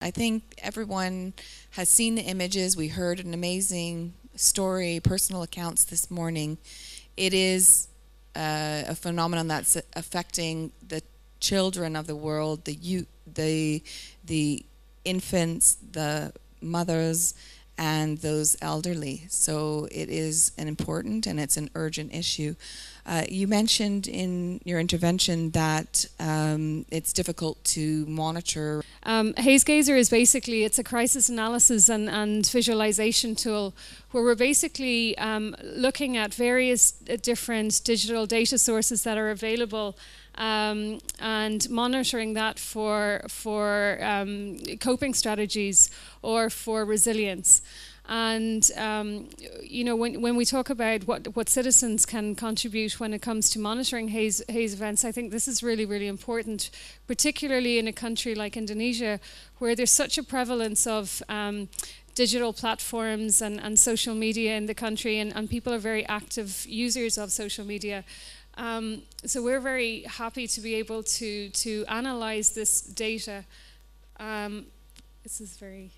I think everyone has seen the images. We heard an amazing story, personal accounts this morning. It is uh, a phenomenon that's affecting the children of the world, the youth, the the infants, the mothers, and those elderly. So it is an important and it's an urgent issue. Uh, you mentioned in your intervention that um, it's difficult to monitor. Um, Haze Gazer is basically it's a crisis analysis and, and visualization tool where we're basically um, looking at various uh, different digital data sources that are available um, and monitoring that for for um, coping strategies or for resilience. And um, you know, when, when we talk about what, what citizens can contribute when it comes to monitoring haze, haze events, I think this is really, really important, particularly in a country like Indonesia, where there's such a prevalence of um, digital platforms and, and social media in the country, and, and people are very active users of social media. Um, so we're very happy to be able to to analyze this data. Um, this is very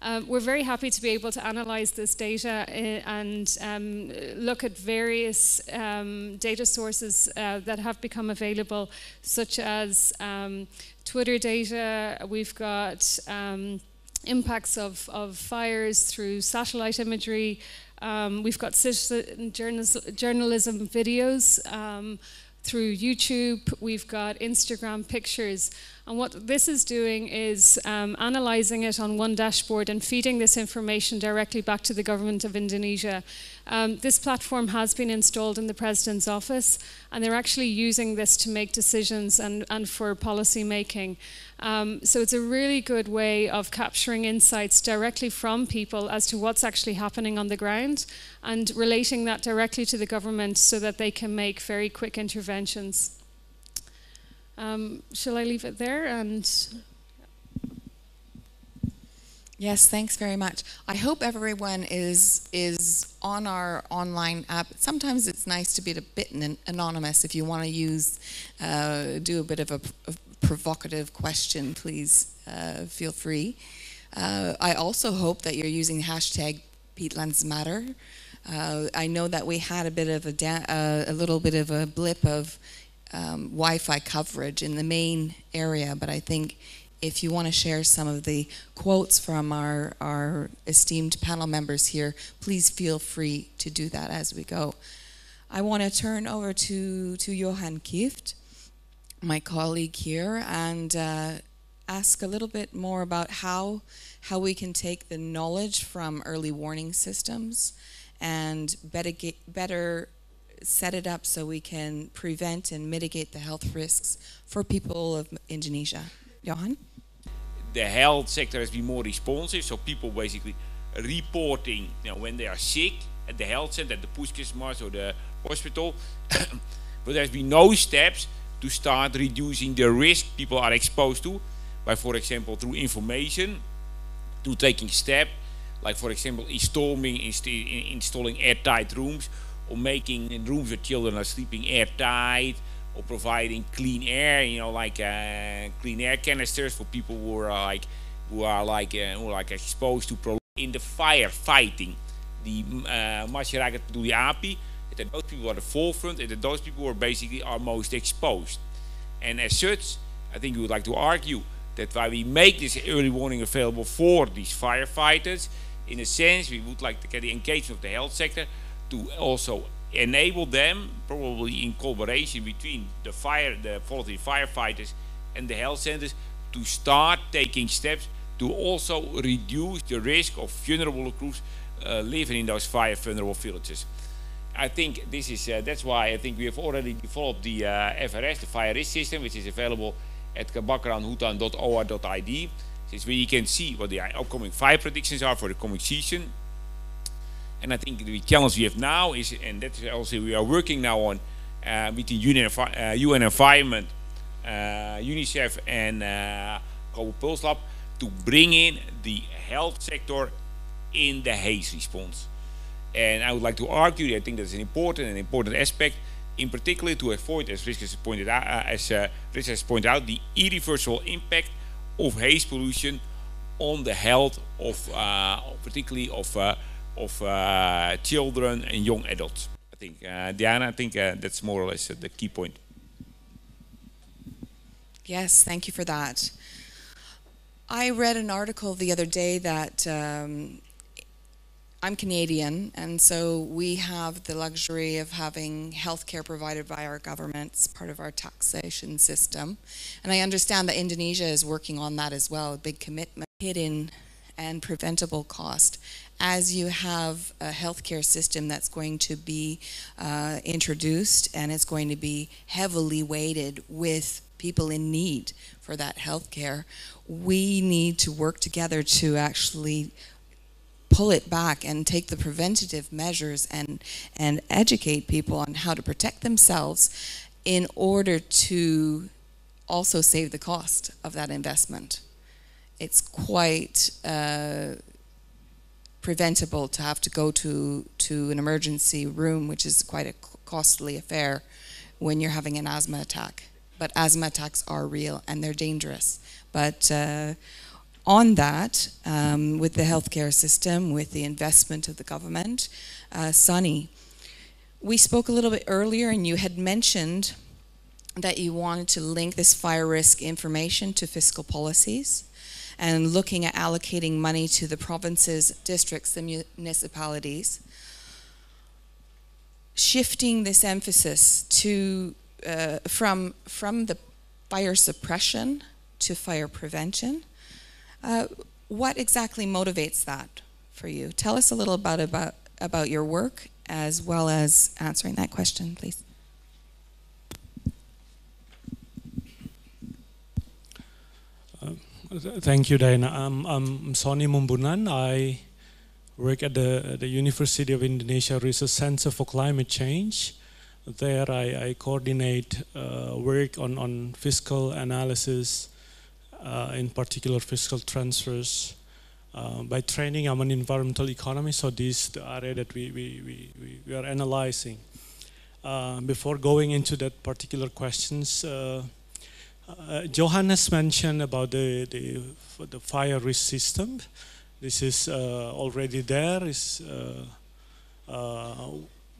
um, we're very happy to be able to analyze this data eh, and um, look at various um, data sources uh, that have become available, such as um, Twitter data. We've got impacts of, of fires through satellite imagery. Um, we've got citizen journalism videos through YouTube. We've got Instagram pictures. And what this is doing is um, analyzing it on one dashboard and feeding this information directly back to the government of Indonesia. Um, this platform has been installed in the President's office, and they're actually using this to make decisions and, and for policy making. Um, so it's a really good way of capturing insights directly from people as to what's actually happening on the ground and relating that directly to the government so that they can make very quick interventions. Um, shall I leave it there? And yes, thanks very much. I hope everyone is is on our online app. Sometimes it's nice to be a bit anonymous. If you want to use, uh, do a bit of a, a provocative question, please uh, feel free. Uh, I also hope that you're using hashtag Peatlands Matter. Uh, I know that we had a bit of a, uh, a little bit of a blip of um, Wi-Fi coverage in the main area, but I think if you want to share some of the quotes from our, our esteemed panel members here, please feel free to do that as we go. I want to turn over to, to Johan Kieft, my colleague here, and uh, ask a little bit more about how, how we can take the knowledge from early warning systems and better, get, better set it up so we can prevent and mitigate the health risks for people of Indonesia. Johan? The health sector has been more responsive, so people basically reporting you know, when they are sick at the health center, at the Puskesmas or the hospital. but there's been no steps to start reducing the risk people are exposed to by, for example, through information, to taking steps, like for example, installing, installing airtight rooms or making rooms where children are sleeping airtight or providing clean air you know like uh, clean air canisters for people who are like who are like uh, who are like exposed to in the firefighting. The uh, masyarakat peduli api that those people are the forefront and that those people are basically are most exposed. And as such I think we would like to argue that while we make this early warning available for these firefighters in a sense we would like to get the engagement of the health sector to also enable them, probably in collaboration between the fire, the volunteer firefighters and the health centers, to start taking steps to also reduce the risk of vulnerable groups uh, living in those fire vulnerable villages. I think this is uh, that's why I think we have already developed the uh, FRS, the fire risk system, which is available at kebakaranhutan.or.id. Is where you can see what the upcoming fire predictions are for the coming season and I think the challenge we have now is, and that's also we are working now on uh, between UN, uh, UN Environment, uh, UNICEF, and uh, Global Pulse Lab to bring in the health sector in the haze response. And I would like to argue I think that's an important and important aspect, in particular to avoid, as Rich has pointed out, uh, as uh, has pointed out, the irreversible impact of haze pollution on the health of uh, particularly of uh, of uh, children and young adults. I think uh, Diana, I think uh, that's more or less the key point. Yes, thank you for that. I read an article the other day that um, I'm Canadian, and so we have the luxury of having healthcare provided by our governments, part of our taxation system. And I understand that Indonesia is working on that as well, a big commitment, hidden and preventable cost. As you have a healthcare system that's going to be uh, introduced and it's going to be heavily weighted with people in need for that healthcare, we need to work together to actually pull it back and take the preventative measures and and educate people on how to protect themselves in order to also save the cost of that investment. It's quite uh, preventable to have to go to to an emergency room, which is quite a costly affair when you're having an asthma attack. But asthma attacks are real and they're dangerous. But uh, on that, um, with the healthcare system, with the investment of the government, uh, Sonny, we spoke a little bit earlier, and you had mentioned that you wanted to link this fire risk information to fiscal policies and looking at allocating money to the provinces, districts, and municipalities. Shifting this emphasis to uh, from from the fire suppression to fire prevention uh, what exactly motivates that for you? Tell us a little about, about, about your work as well as answering that question, please. Thank you, Diana. I'm, I'm Sonny Mumbunan. I work at the, the University of Indonesia Research Center for Climate Change. There I, I coordinate uh, work on, on fiscal analysis, uh, in particular fiscal transfers. Uh, by training, I'm an environmental economist, so this is the area that we, we, we, we are analyzing. Uh, before going into that particular questions, uh, uh, Johannes mentioned about the, the, the fire risk system. This is uh, already there. Is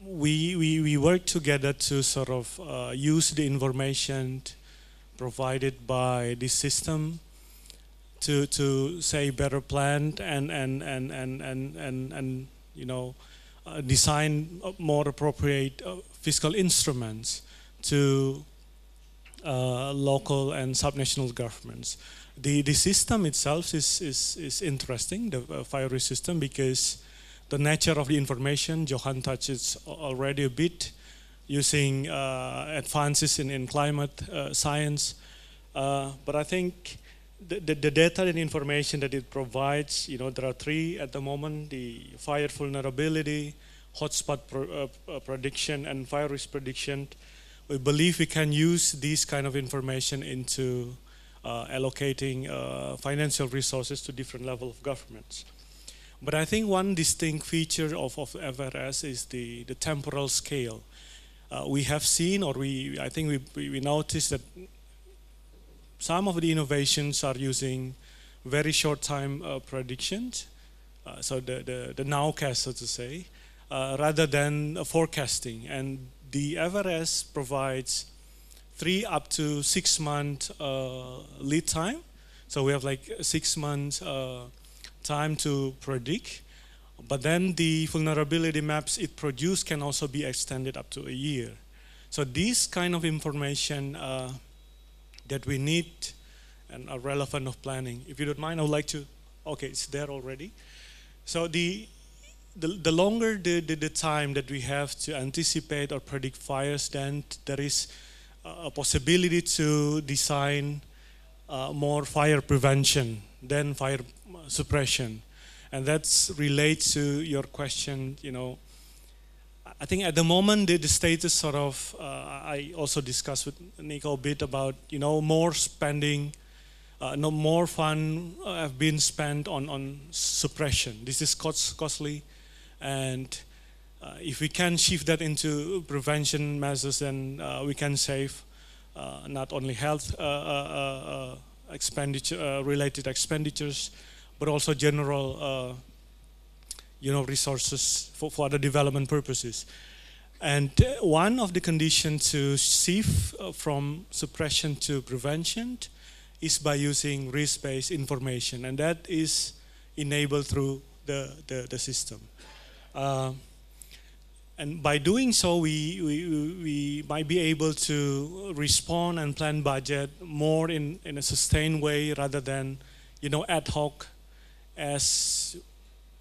we, we, we work together to sort of use the information provided by this system to to say better plan and and and and and and, and you know uh, design more appropriate uh, fiscal instruments to uh, local and subnational governments. The the system itself is is is interesting, the uh, fire risk system, because the nature of the information Johan touches already a bit using uh, advances in, in climate uh, science. Uh, but I think the, the, the, data and information that it provides, you know, there are three at the moment, the fire vulnerability, hotspot pro, prediction, and fire risk prediction. We believe we can use these kind of information into uh, allocating financial resources to different level of governments. But I think one distinct feature of, of FRS is the, the temporal scale uh, we have seen, or we, I think we, we, we noticed that some of the innovations are using very short time uh, predictions, uh, so the, the, the nowcast, so to say, uh, rather than forecasting. And the FRS provides three up to six month uh, lead time. So we have like six months uh, time to predict. But then the vulnerability maps it produced can also be extended up to a year. So this kind of information uh, that we need and are relevant of planning. If you don't mind, I would like to, okay, it's there already. So the, the, the longer the, the, the time that we have to anticipate or predict fires, then there is a possibility to design uh, more fire prevention than fire suppression. And that relates to your question, you know, I think at the moment the, the status sort of, uh, I also discussed with Nico a bit about, you know, more spending, uh, no more fund uh, have been spent on, on suppression. This is cost, costly and uh, if we can shift that into prevention measures, then uh, we can save uh, not only health expenditure uh, related expenditures, but also general, uh, you know, resources for, for other development purposes. And uh, one of the conditions to shift uh, from suppression to prevention is by using risk-based information, and that is enabled through the, the, the system. Uh, and by doing so, we, we, we might be able to respond and plan budget more in, in a sustained way rather than, you know, ad hoc as,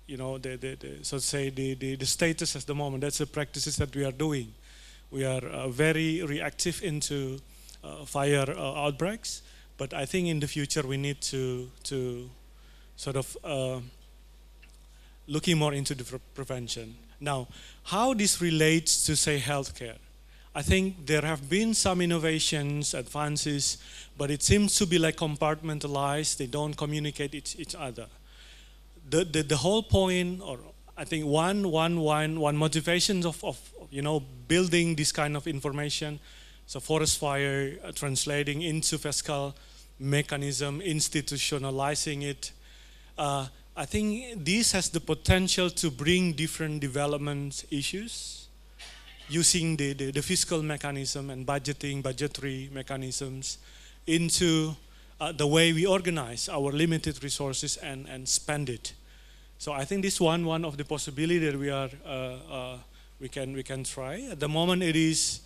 you know, the, the, the so to say, the, the, the status at the moment. That's the practices that we are doing. We are uh, very reactive into uh, fire uh, outbreaks, but I think in the future we need to, to sort of uh, looking more into the pre prevention. Now, how this relates to, say, healthcare? I think there have been some innovations, advances, but it seems to be like compartmentalized. They don't communicate each, each other. The, the, the whole point, or I think one, one, one, one motivation of, of, you know, building this kind of information, so forest fire, uh, translating into fiscal mechanism, institutionalizing it, uh, I think this has the potential to bring different development issues using the, the, the fiscal mechanism and budgeting, budgetary mechanisms into uh, the way we organize our limited resources and, and spend it. So I think this one one of the possibility that we are uh, uh, we can we can try. At the moment, it is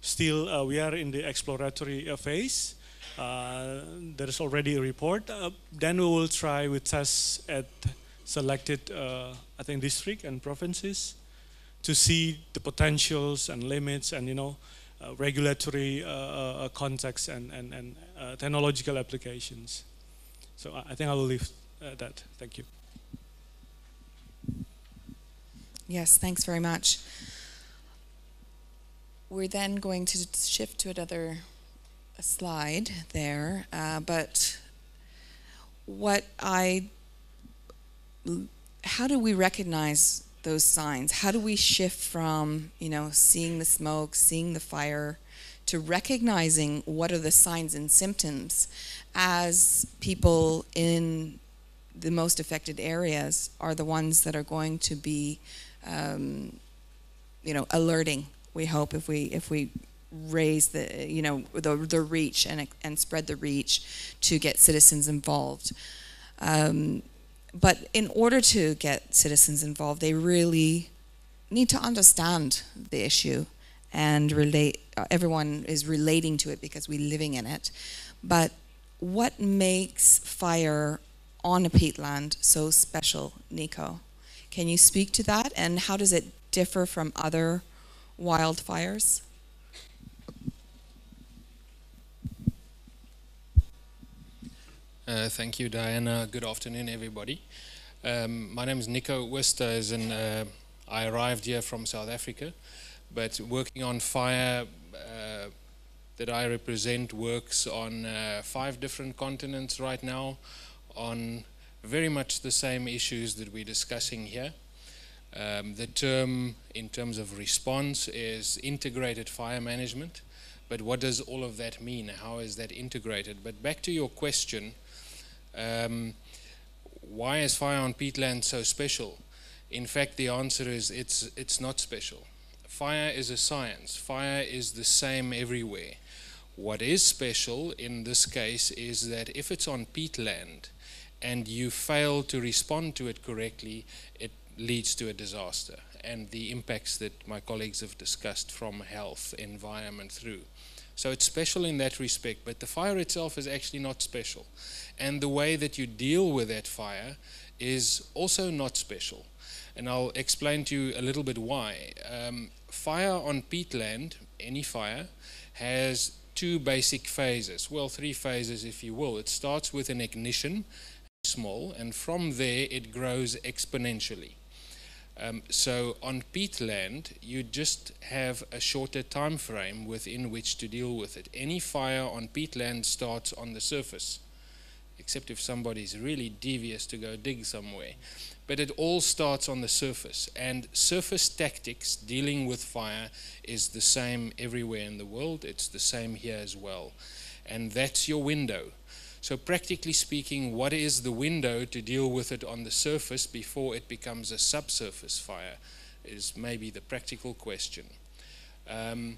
still uh, we are in the exploratory uh, phase. Uh, there is already a report. Uh, then we will try with tests at selected, uh, I think, district and provinces to see the potentials and limits and, you know, regulatory context and, and, and technological applications. So I think I will leave that. Thank you. Yes, thanks very much. We're then going to shift to another slide there, uh, but what I, how do we recognize those signs? How do we shift from, you know, seeing the smoke, seeing the fire, to recognizing what are the signs and symptoms as people in the most affected areas are the ones that are going to be, um, you know, alerting. We hope if we if we raise the you know the the reach and and spread the reach to get citizens involved. Um, but in order to get citizens involved, they really need to understand the issue and relate. Uh, everyone is relating to it because we're living in it. But what makes fire on a peatland so special, Nico? Can you speak to that? And how does it differ from other wildfires? Uh, thank you, Diana. Good afternoon, everybody. Um, my name is Nico Wister, and uh, I arrived here from South Africa, but working on fire uh, that I represent works on uh, five different continents right now on very much the same issues that we're discussing here. Um, the term, in terms of response, is integrated fire management. But what does all of that mean? How is that integrated? But back to your question, um, why is fire on peatland so special? In fact, the answer is it's, it's not special. Fire is a science. Fire is the same everywhere. What is special in this case is that if it's on peatland and you fail to respond to it correctly, it leads to a disaster and the impacts that my colleagues have discussed from health, environment through. So it's special in that respect, but the fire itself is actually not special. And the way that you deal with that fire is also not special. And I'll explain to you a little bit why. Um, fire on peatland, any fire, has two basic phases. Well, three phases, if you will. It starts with an ignition, small, and from there it grows exponentially. Um, so on peatland, you just have a shorter time frame within which to deal with it. Any fire on peatland starts on the surface, except if somebody's really devious to go dig somewhere. But it all starts on the surface, and surface tactics dealing with fire is the same everywhere in the world. It's the same here as well, and that's your window. So, practically speaking, what is the window to deal with it on the surface before it becomes a subsurface fire? Is maybe the practical question. Um,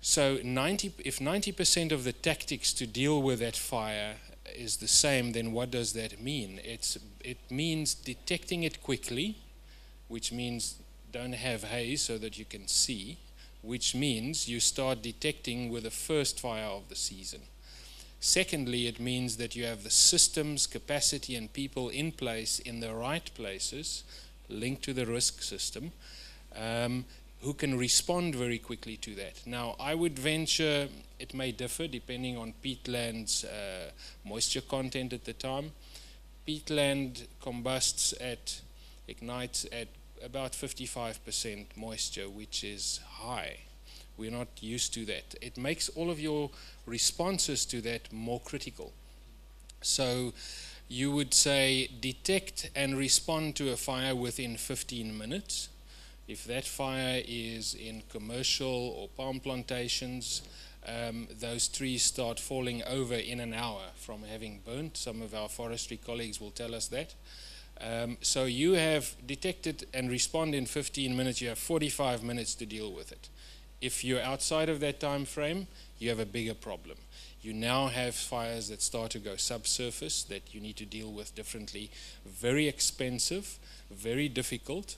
so 90, if 90% of the tactics to deal with that fire is the same, then what does that mean? It's, it means detecting it quickly, which means don't have haze so that you can see, which means you start detecting with the first fire of the season. Secondly, it means that you have the systems, capacity, and people in place in the right places, linked to the risk system, um, who can respond very quickly to that. Now, I would venture it may differ depending on peatland's uh, moisture content at the time. Peatland combusts at, ignites at about 55% moisture, which is high. We're not used to that. It makes all of your responses to that more critical. So you would say detect and respond to a fire within 15 minutes if that fire is in commercial or palm plantations, um, those trees start falling over in an hour from having burnt. Some of our forestry colleagues will tell us that. Um, so you have detected and respond in 15 minutes. You have 45 minutes to deal with it. If you're outside of that time frame, you have a bigger problem. You now have fires that start to go subsurface that you need to deal with differently. Very expensive, very difficult,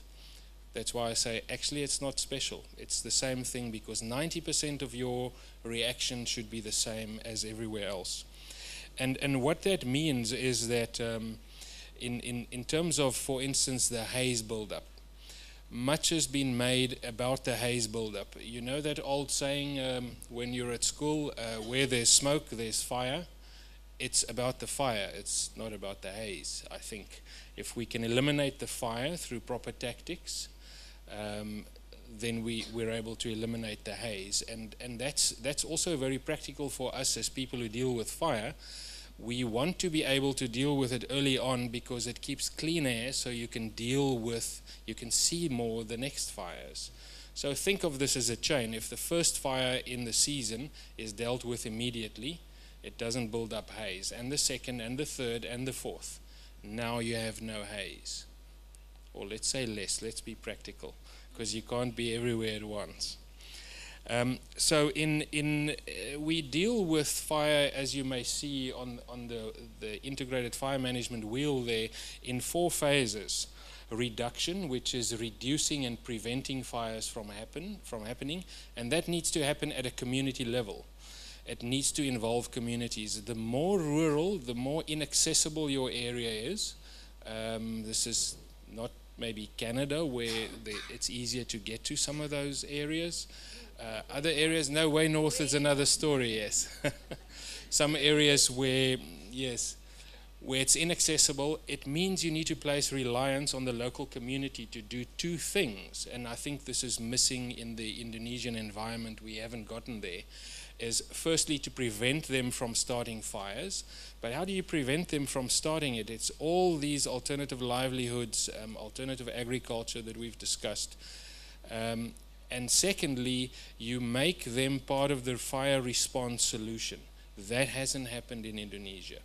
that's why I say actually it's not special. It's the same thing because 90% of your reaction should be the same as everywhere else. And, and what that means is that um, in, in, in terms of, for instance, the haze buildup, much has been made about the haze buildup. You know that old saying um, when you're at school, uh, where there's smoke, there's fire? It's about the fire, it's not about the haze, I think. If we can eliminate the fire through proper tactics, um, then we, we're able to eliminate the haze. And, and that's, that's also very practical for us as people who deal with fire. We want to be able to deal with it early on because it keeps clean air so you can deal with, you can see more the next fires. So think of this as a chain. If the first fire in the season is dealt with immediately, it doesn't build up haze. And the second, and the third, and the fourth. Now you have no haze. Or let's say less, let's be practical because you can't be everywhere at once. Um, so in in uh, we deal with fire as you may see on on the the integrated fire management wheel there in four phases reduction which is reducing and preventing fires from happen from happening and that needs to happen at a community level it needs to involve communities the more rural the more inaccessible your area is um, this is not maybe Canada, where the, it's easier to get to some of those areas. Uh, other areas, no way north is another story, yes. some areas where, yes, where it's inaccessible, it means you need to place reliance on the local community to do two things. And I think this is missing in the Indonesian environment. We haven't gotten there is firstly to prevent them from starting fires. But how do you prevent them from starting it? It's all these alternative livelihoods, um, alternative agriculture that we've discussed. Um, and secondly, you make them part of the fire response solution. That hasn't happened in Indonesia.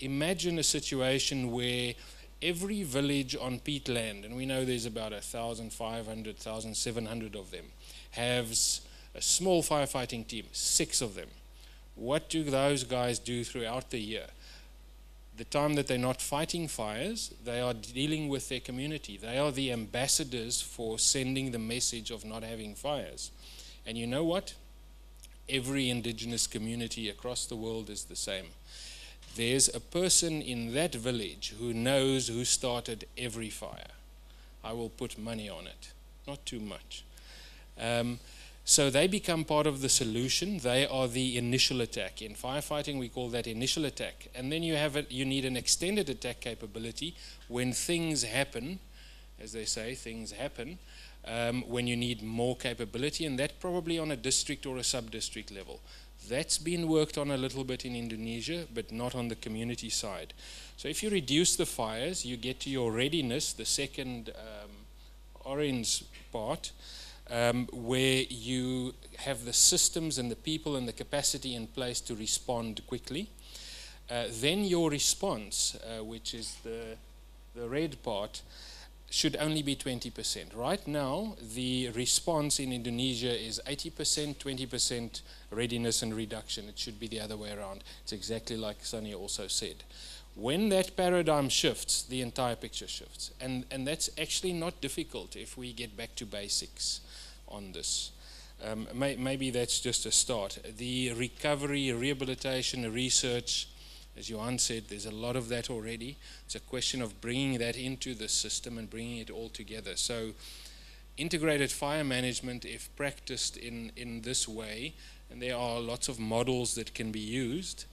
Imagine a situation where every village on peatland, and we know there's about 1,500, 1,700 of them, has a small firefighting team, six of them. What do those guys do throughout the year? The time that they're not fighting fires, they are dealing with their community. They are the ambassadors for sending the message of not having fires. And you know what? Every indigenous community across the world is the same. There's a person in that village who knows who started every fire. I will put money on it, not too much. Um, so they become part of the solution. They are the initial attack. In firefighting, we call that initial attack. And then you have it, you need an extended attack capability when things happen, as they say, things happen, um, when you need more capability, and that probably on a district or a sub-district level. That's been worked on a little bit in Indonesia, but not on the community side. So if you reduce the fires, you get to your readiness, the second um, orange part, um, where you have the systems and the people and the capacity in place to respond quickly. uh, then your response, uh, which is the, the red part, should only be 20%. Right now, the response in Indonesia is 80%, 20% readiness and reduction. It should be the other way around. It's exactly like Sonny also said. When that paradigm shifts, the entire picture shifts. And, and that's actually not difficult if we get back to basics on this. Um, may, maybe that's just a start. The recovery, rehabilitation, research, as Johan said, there's a lot of that already. It's a question of bringing that into the system and bringing it all together. So, integrated fire management, if practiced in, in this way, and there are lots of models that can be used,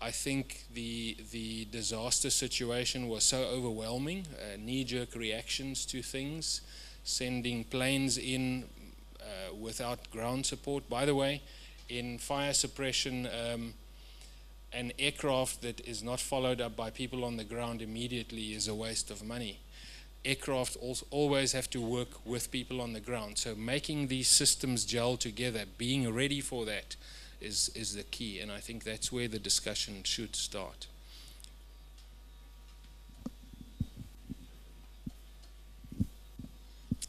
I think the, the disaster situation was so overwhelming, uh, knee jerk reactions to things, sending planes in uh, without ground support. By the way, in fire suppression, um, an aircraft that is not followed up by people on the ground immediately is a waste of money. Aircraft always have to work with people on the ground. So making these systems gel together, being ready for that, is, is the key. And I think that's where the discussion should start.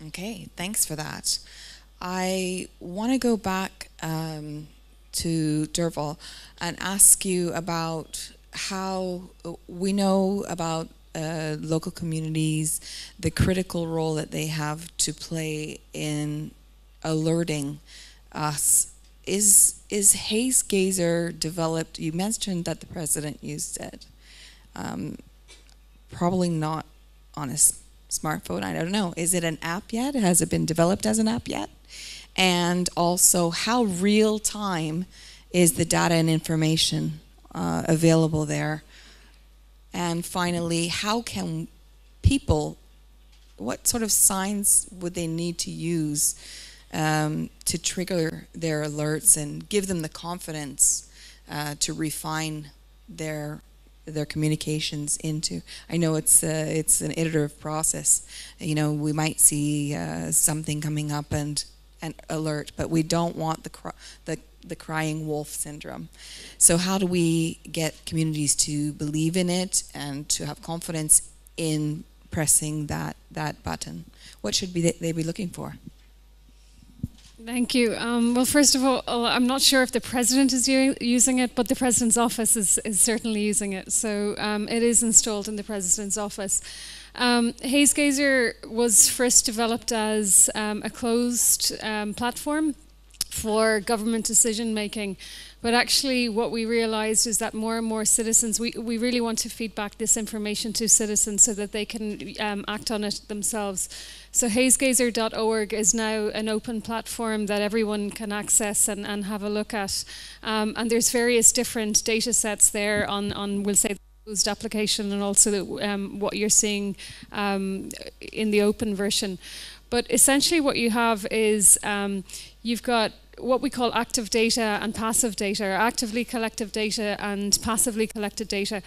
Okay, thanks for that. I want to go back um, to Derval and ask you about how we know about uh, local communities, the critical role that they have to play in alerting us. Is is Haze Gazer developed? You mentioned that the president used it. Um, probably not on a smartphone. I don't know. Is it an app yet? Has it been developed as an app yet? and also how real time is the data and information uh, available there. And finally, how can people, what sort of signs would they need to use um, to trigger their alerts and give them the confidence uh, to refine their their communications into. I know it's uh, it's an iterative process. You know, we might see uh, something coming up and and alert, but we don't want the, the, the crying wolf syndrome. So how do we get communities to believe in it and to have confidence in pressing that, that button? What should be they be looking for? Thank you. Um, well, first of all, uh, I'm not sure if the president is using it, but the president's office is, is certainly using it. So um, it is installed in the president's office. Um, Haze Gazer was first developed as um, a closed um, platform for government decision making. But actually, what we realized is that more and more citizens, we, we really want to feed back this information to citizens so that they can um, act on it themselves. So, hazegazer.org is now an open platform that everyone can access and, and have a look at. Um, and there's various different data sets there on, on we'll say, the closed application and also the, um, what you're seeing um, in the open version. But essentially, what you have is um, you've got what we call active data and passive data, actively collected data and passively collected data.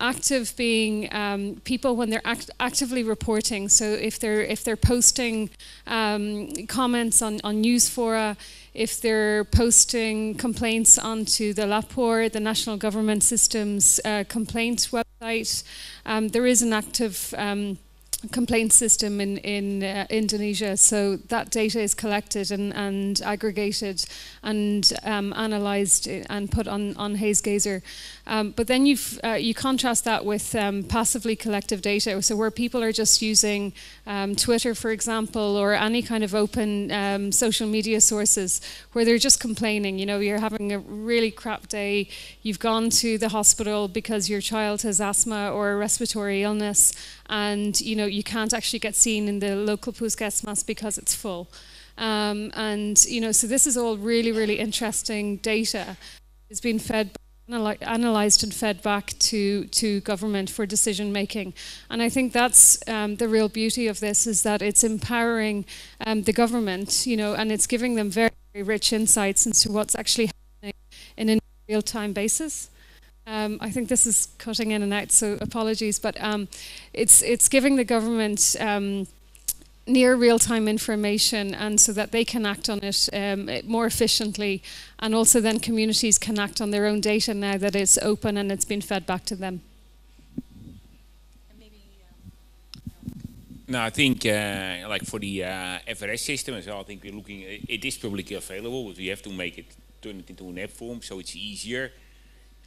Active being um, people when they're act actively reporting. So if they're if they're posting um, comments on on news fora, if they're posting complaints onto the LAPOR, the National Government Systems uh, complaints website, um, there is an active um, complaint system in, in uh, Indonesia. So that data is collected and, and aggregated and um, analyzed and put on, on Haze Gazer. Um, but then you uh, you contrast that with um, passively collective data, so where people are just using um, Twitter, for example, or any kind of open um, social media sources, where they're just complaining. You know, you're having a really crap day. You've gone to the hospital because your child has asthma or respiratory illness, and you know you can't actually get seen in the local Puskesmas because it's full. Um, and you know, so this is all really, really interesting data. It's been fed analyzed and fed back to, to government for decision making. And I think that's um, the real beauty of this is that it's empowering um, the government, you know, and it's giving them very, very rich insights into what's actually happening in a real time basis. Um, I think this is cutting in and out, so apologies, but um, it's it's giving the government um, near real-time information and so that they can act on it um, more efficiently and also then communities can act on their own data now that it's open and it's been fed back to them. No, I think uh, like for the uh, FRS system as well, I think we're looking, it is publicly available, but we have to make it, turn it into an app form so it's easier.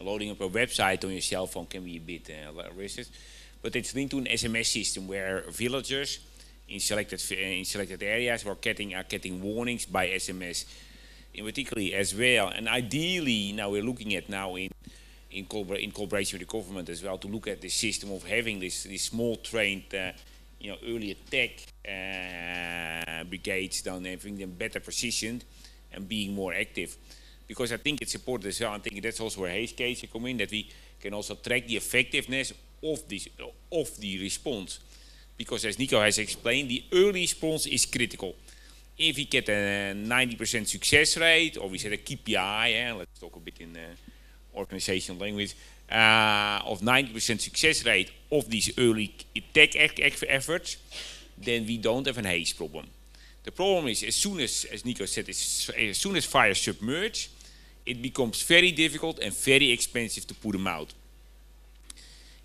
Loading up a website on your cell phone can be a bit uh, risky. But it's linked to an SMS system where villagers in selected in selected areas are getting are getting warnings by SMS, in particularly as well. And ideally, now we're looking at now in in, in cooperation with the government as well to look at the system of having this this small trained, uh, you know, early attack uh, brigades there, having them better positioned and being more active. Because I think it's important as well. I think that's also where Haze Gazer come in that we can also track the effectiveness of this of the response because as Nico has explained, the early response is critical. If we get a 90% success rate, or we set a KPI, eh, let's talk a bit in uh, organizational language, uh, of 90% success rate of these early tech efforts, then we don't have an haze problem. The problem is, as soon as, as Nico said, as soon as fires submerge, it becomes very difficult and very expensive to put them out.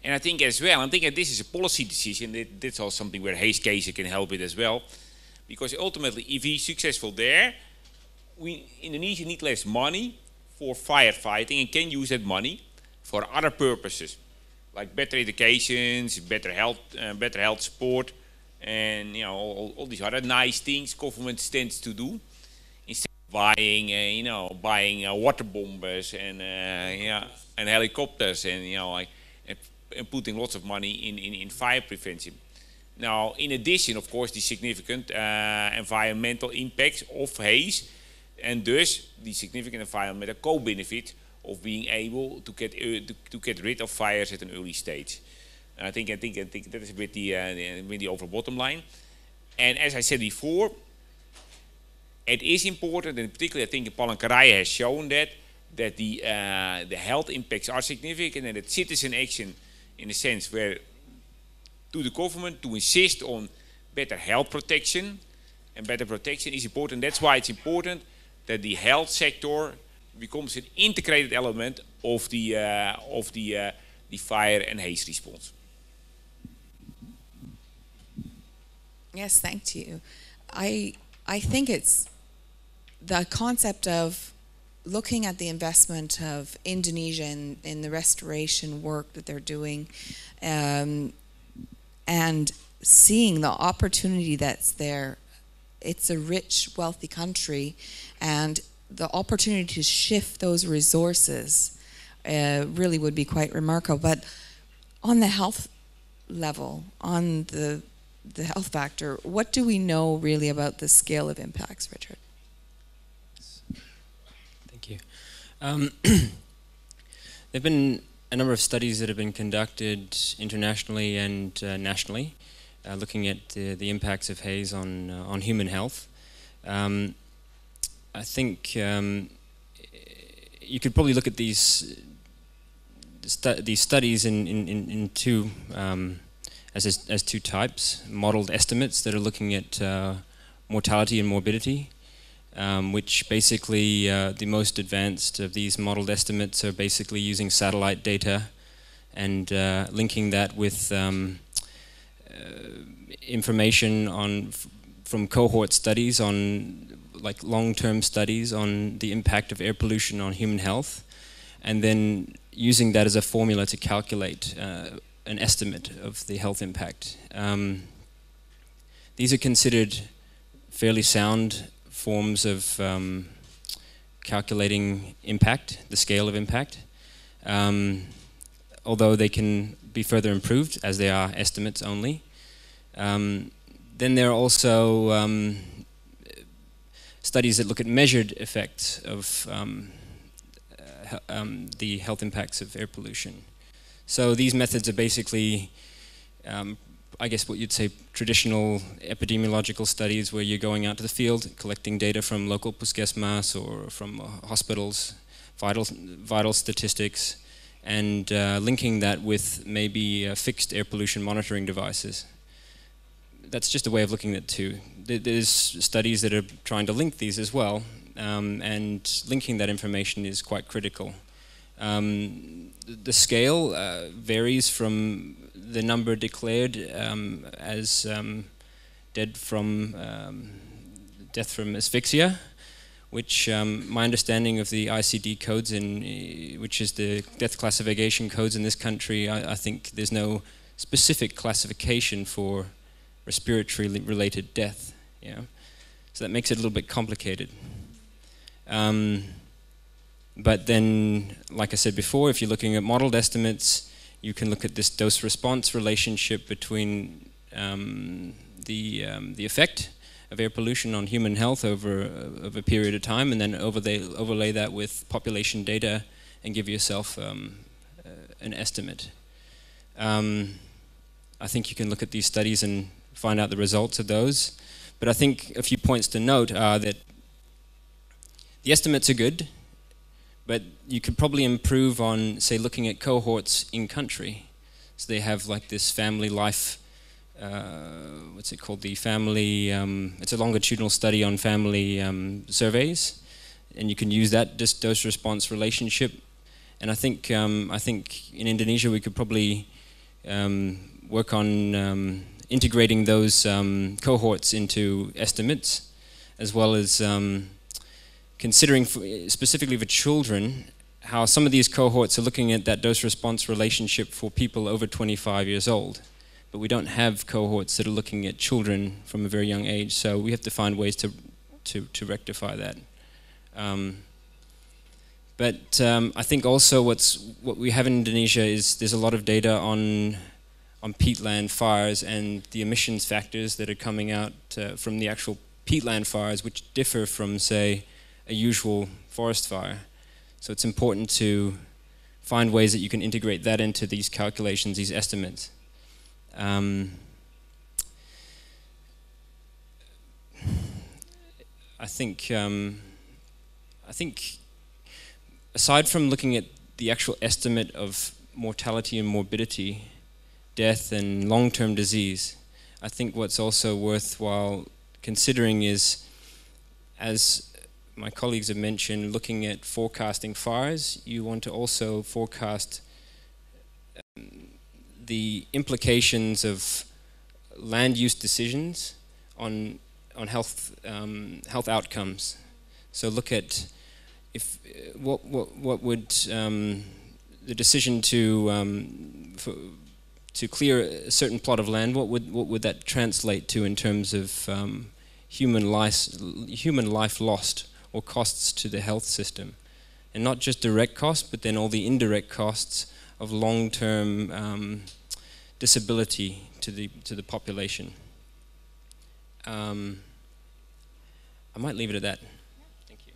And I think as well, I think that this is a policy decision. That, that's also something where Haze Gazer can help it as well. Because ultimately, if he's successful there, we Indonesia need less money for firefighting and can use that money for other purposes, like better educations, better health, uh, better health support, and you know all, all, these other nice things government tends to do instead of buying, uh, you know, buying uh, water bombers and uh, yeah, and helicopters and you know like and putting lots of money in, in, in fire prevention. Now, in addition, of course, the significant uh, environmental impacts of haze, and thus the significant environmental co-benefit of being able to get uh, to, to, get rid of fires at an early stage. I think I think I think that is bit the uh, the, the overall bottom line. And as I said before, it is important, and particularly I think Palangkaraya has shown that that the uh, the health impacts are significant, and that citizen action in a sense where to the government to insist on better health protection and better protection is important. That's why it's important that the health sector becomes an integrated element of the uh, of the uh, the fire and haze response. Yes, thank you. I I think it's the concept of looking at the investment of Indonesia in, in the restoration work that they're doing um, and seeing the opportunity that's there, it's a rich, wealthy country, and the opportunity to shift those resources uh, really would be quite remarkable. But on the health level, on the the health factor, what do we know really about the scale of impacts, Richard? Thank you. Um, there have been a number of studies that have been conducted internationally and uh, nationally, uh, looking at the impacts of haze on uh, on human health. Um, I think um, you could probably look at these stu these studies in in, in, two um, as as two types: modeled estimates that are looking at uh, mortality and morbidity, um, which basically uh, the most advanced of these modeled estimates are basically using satellite data and uh, linking that with um, uh, information on from cohort studies on like long-term studies on the impact of air pollution on human health and then using that as a formula to calculate uh, an estimate of the health impact. Um, these are considered fairly sound forms of um, calculating impact, the scale of impact, um, although they can be further improved as they are estimates only. Um, then there are also um, studies that look at measured effects of um, uh, the health impacts of air pollution. So these methods are basically um, I guess what you'd say traditional epidemiological studies where you're going out to the field, collecting data from local puskesmas or from uh, hospitals, vital, vital statistics, and uh, linking that with maybe uh, fixed air pollution monitoring devices. that's just a way of looking at two. There's studies that are trying to link these as well, um, and linking that information is quite critical. Um, the scale uh, varies from the number declared um, as um, dead from um, death from asphyxia, which um, my understanding of the ICD codes in, which is the death classification codes in this country, I, I think there's no specific classification for respiratory related death. Yeah, so that makes it a little bit complicated. But then, like I said before, if you're looking at modeled estimates, you can look at this dose-response relationship between um, the um, the effect of air pollution on human health over uh, over a period of time, and then overlay overlay that with population data and give yourself um, uh, an estimate. Um, I think you can look at these studies and find out the results of those. But I think a few points to note are that the estimates are good but you could probably improve on, say, looking at cohorts in country. So they have like this family life, uh, what's it called? The family, um, it's a longitudinal study on family um, surveys. And you can use that dose response relationship. And I think, um, I think in Indonesia we could probably um, work on um, integrating those um, cohorts into estimates as well as considering specifically for children how some of these cohorts are looking at that dose response relationship for people over 25 years old. But we don't have cohorts that are looking at children from a very young age, so we have to find ways to, to, to rectify that. Um, but um, I think also what's, what we have in Indonesia is there's a lot of data on, on peatland fires and the emissions factors that are coming out uh, from the actual peatland fires, which differ from, say, a usual forest fire. So it's important to find ways that you can integrate that into these calculations, these estimates. Um, I think um, I think aside from looking at the actual estimate of mortality and morbidity, death and long-term disease, I think what's also worthwhile considering is as my colleagues have mentioned, looking at forecasting fires, you want to also forecast um, the implications of land use decisions on on health um, health outcomes. So look at if uh, what what what would um, the decision to um, for, to clear a certain plot of land, what would what would that translate to in terms of um, human life human life lost or costs to the health system. And not just direct costs, but then all the indirect costs of long term um, disability to the, to the population. Um, I might leave it at that. Thank you.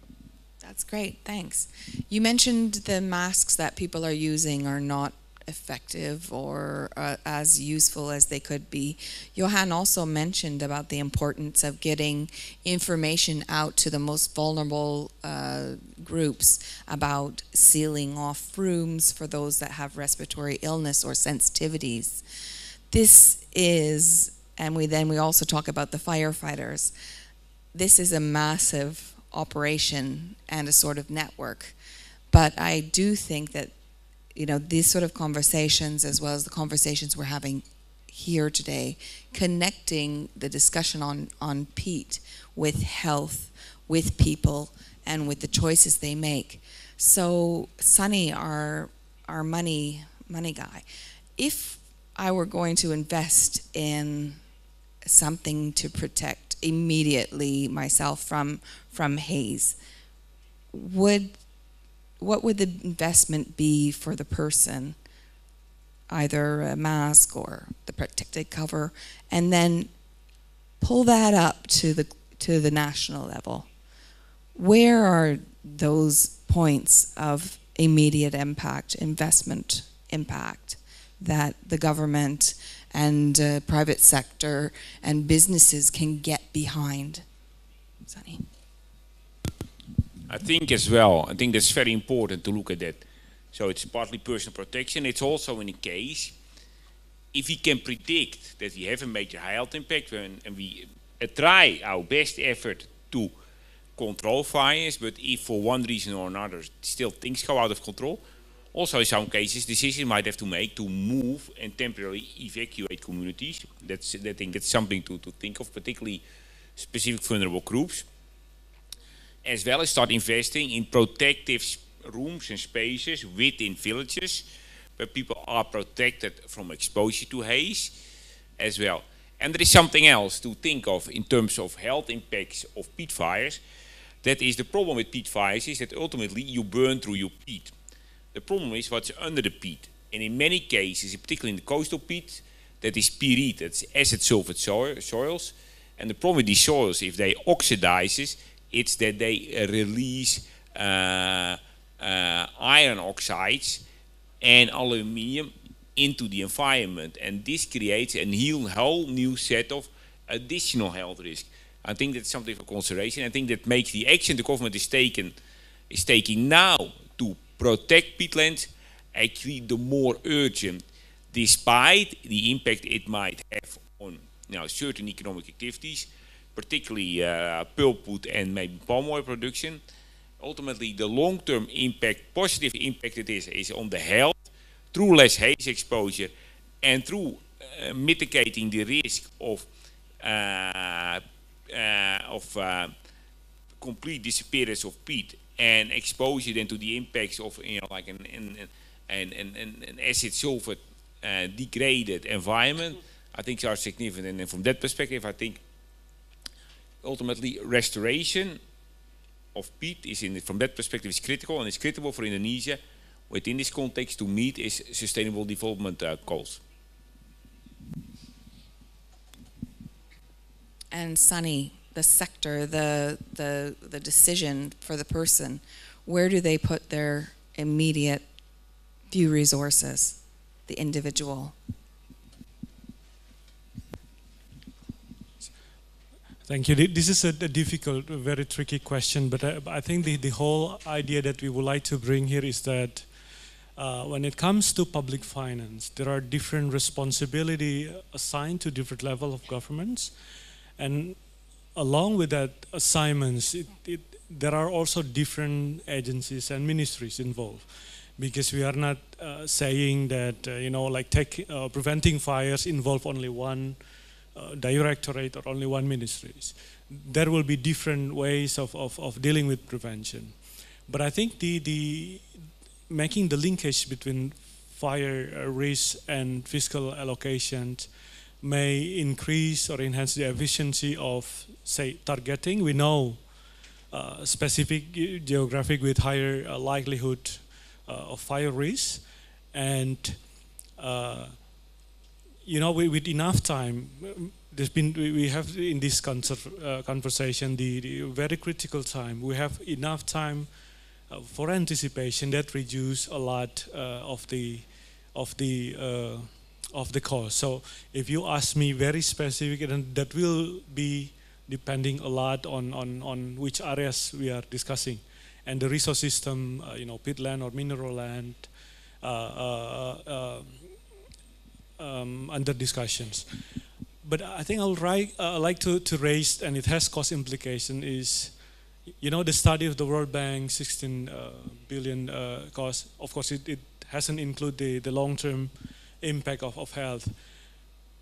That's great, thanks. You mentioned the masks that people are using are not effective or uh, as useful as they could be. Johan also mentioned about the importance of getting information out to the most vulnerable uh, groups about sealing off rooms for those that have respiratory illness or sensitivities. This is, and we then we also talk about the firefighters. This is a massive operation and a sort of network. But I do think that you know, these sort of conversations, as well as the conversations we're having here today, connecting the discussion on, on peat with health, with people, and with the choices they make. So, Sonny, our, our money, money guy, if I were going to invest in something to protect immediately myself from, from haze, would what would the investment be for the person? Either a mask or the protected cover, and then pull that up to the to the national level. Where are those points of immediate impact, investment impact that the government and uh, private sector and businesses can get behind? Sonny. I think as well, I think that's very important to look at that. So it's partly personal protection. It's also in a case if we can predict that we have a major health impact and, and we try our best effort to control fires, but if for one reason or another still things go out of control, also in some cases decisions might have to make to move and temporarily evacuate communities. That's I think that's something to, to think of, particularly specific vulnerable groups. As well as start investing in protective rooms and spaces within villages where people are protected from exposure to haze as well. And there is something else to think of in terms of health impacts of peat fires. That is the problem with peat fires is that ultimately you burn through your peat. The problem is what's under the peat. And in many cases, particularly in the coastal peat, that is peat, that's acid sulfate soil, soils. And the problem with these soils, if they oxidizes, it's that they release uh, uh, iron oxides and aluminium into the environment. And this creates a whole new set of additional health risks. I think that's something for consideration. I think that makes the action the government is taking is taking now to protect peatlands actually the more urgent, despite the impact it might have on you know, certain economic activities, particularly uh, pulpwood and maybe palm oil production. Ultimately, the long-term impact, positive impact it is, is on the health through less haze exposure and through uh, mitigating the risk of uh, uh, of uh, complete disappearance of peat and exposure then to the impacts of you know like an an, an, an, an acid sulfate uh, degraded environment, I think are significant. And from that perspective, I think ultimately restoration of peat is in from that perspective is critical and it's critical for Indonesia within this context to meet its sustainable development uh, goals. and Sonny, the sector, the, the, the decision for the person, where do they put their immediate few resources, the individual? Thank you. This is a, difficult, very tricky question, but I, I, think the, the whole idea that we would like to bring here is that uh, when it comes to public finance, there are different responsibility assigned to different level of governments. And along with that assignments, it, it, there are also different agencies and ministries involved because we are not uh, saying that, uh, you know, like uh, preventing fires involve only one uh, directorate or only one ministries. There will be different ways of, of, of dealing with prevention. But I think the, the making the linkage between fire risk and fiscal allocations may increase or enhance the efficiency of, say, targeting. We know uh, specific geographic with higher uh, likelihood uh, of fire risk. And, uh, you know, with, with, enough time, there's been, we have in this uh, conversation the, the, very critical time. We have enough time uh, for anticipation that reduce a lot of the, of the of the cost. So if you ask me very specific, then that will be depending a lot on, on, on which areas we are discussing. And the resource system, uh, you know, peatland or mineral land, uh, uh, uh um, under discussions. But I think I'll write, uh, like to, to raise, and it has cost implication, is, you know, the study of the World Bank, 16 uh, billion cost, of course it, it hasn't included the, the long-term impact of, of health.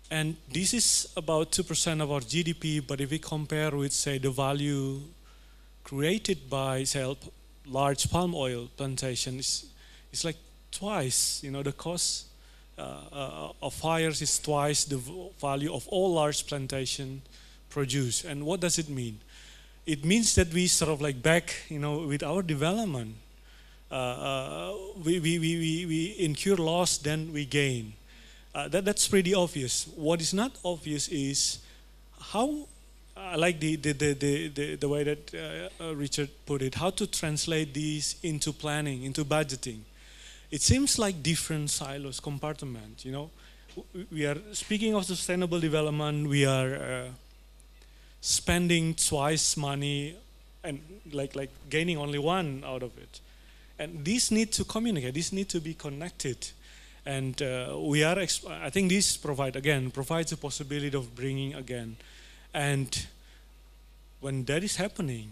And this is about 2% of our GDP, but if we compare with, say, the value created by, say, large palm oil plantations, it's it's like twice, you know, the cost uh, uh, of fires is twice the value of all large plantation produce. And what does it mean? It means that we sort of like back, you know, with our development, uh, uh, we, we, we, we incur loss, then we gain. Uh, that, that's pretty obvious. What is not obvious is how, I like the, the, the, the, the, way that uh, uh, Richard put it, how to translate these into planning, into budgeting. It seems like different silos, compartment, you know. We are speaking of sustainable development, we are uh, spending twice money and like, like gaining only one out of it. And these need to communicate, these need to be connected. and uh, we are. I think this provide again provides a possibility of bringing again, and when that is happening,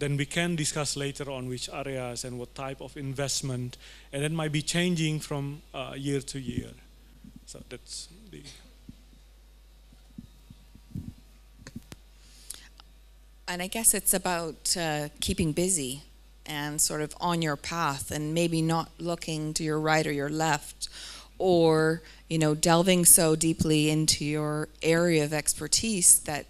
then we can discuss later on which areas and what type of investment, and that might be changing from uh, year to year. So that's the. And I guess it's about uh, keeping busy and sort of on your path and maybe not looking to your right or your left or you know delving so deeply into your area of expertise that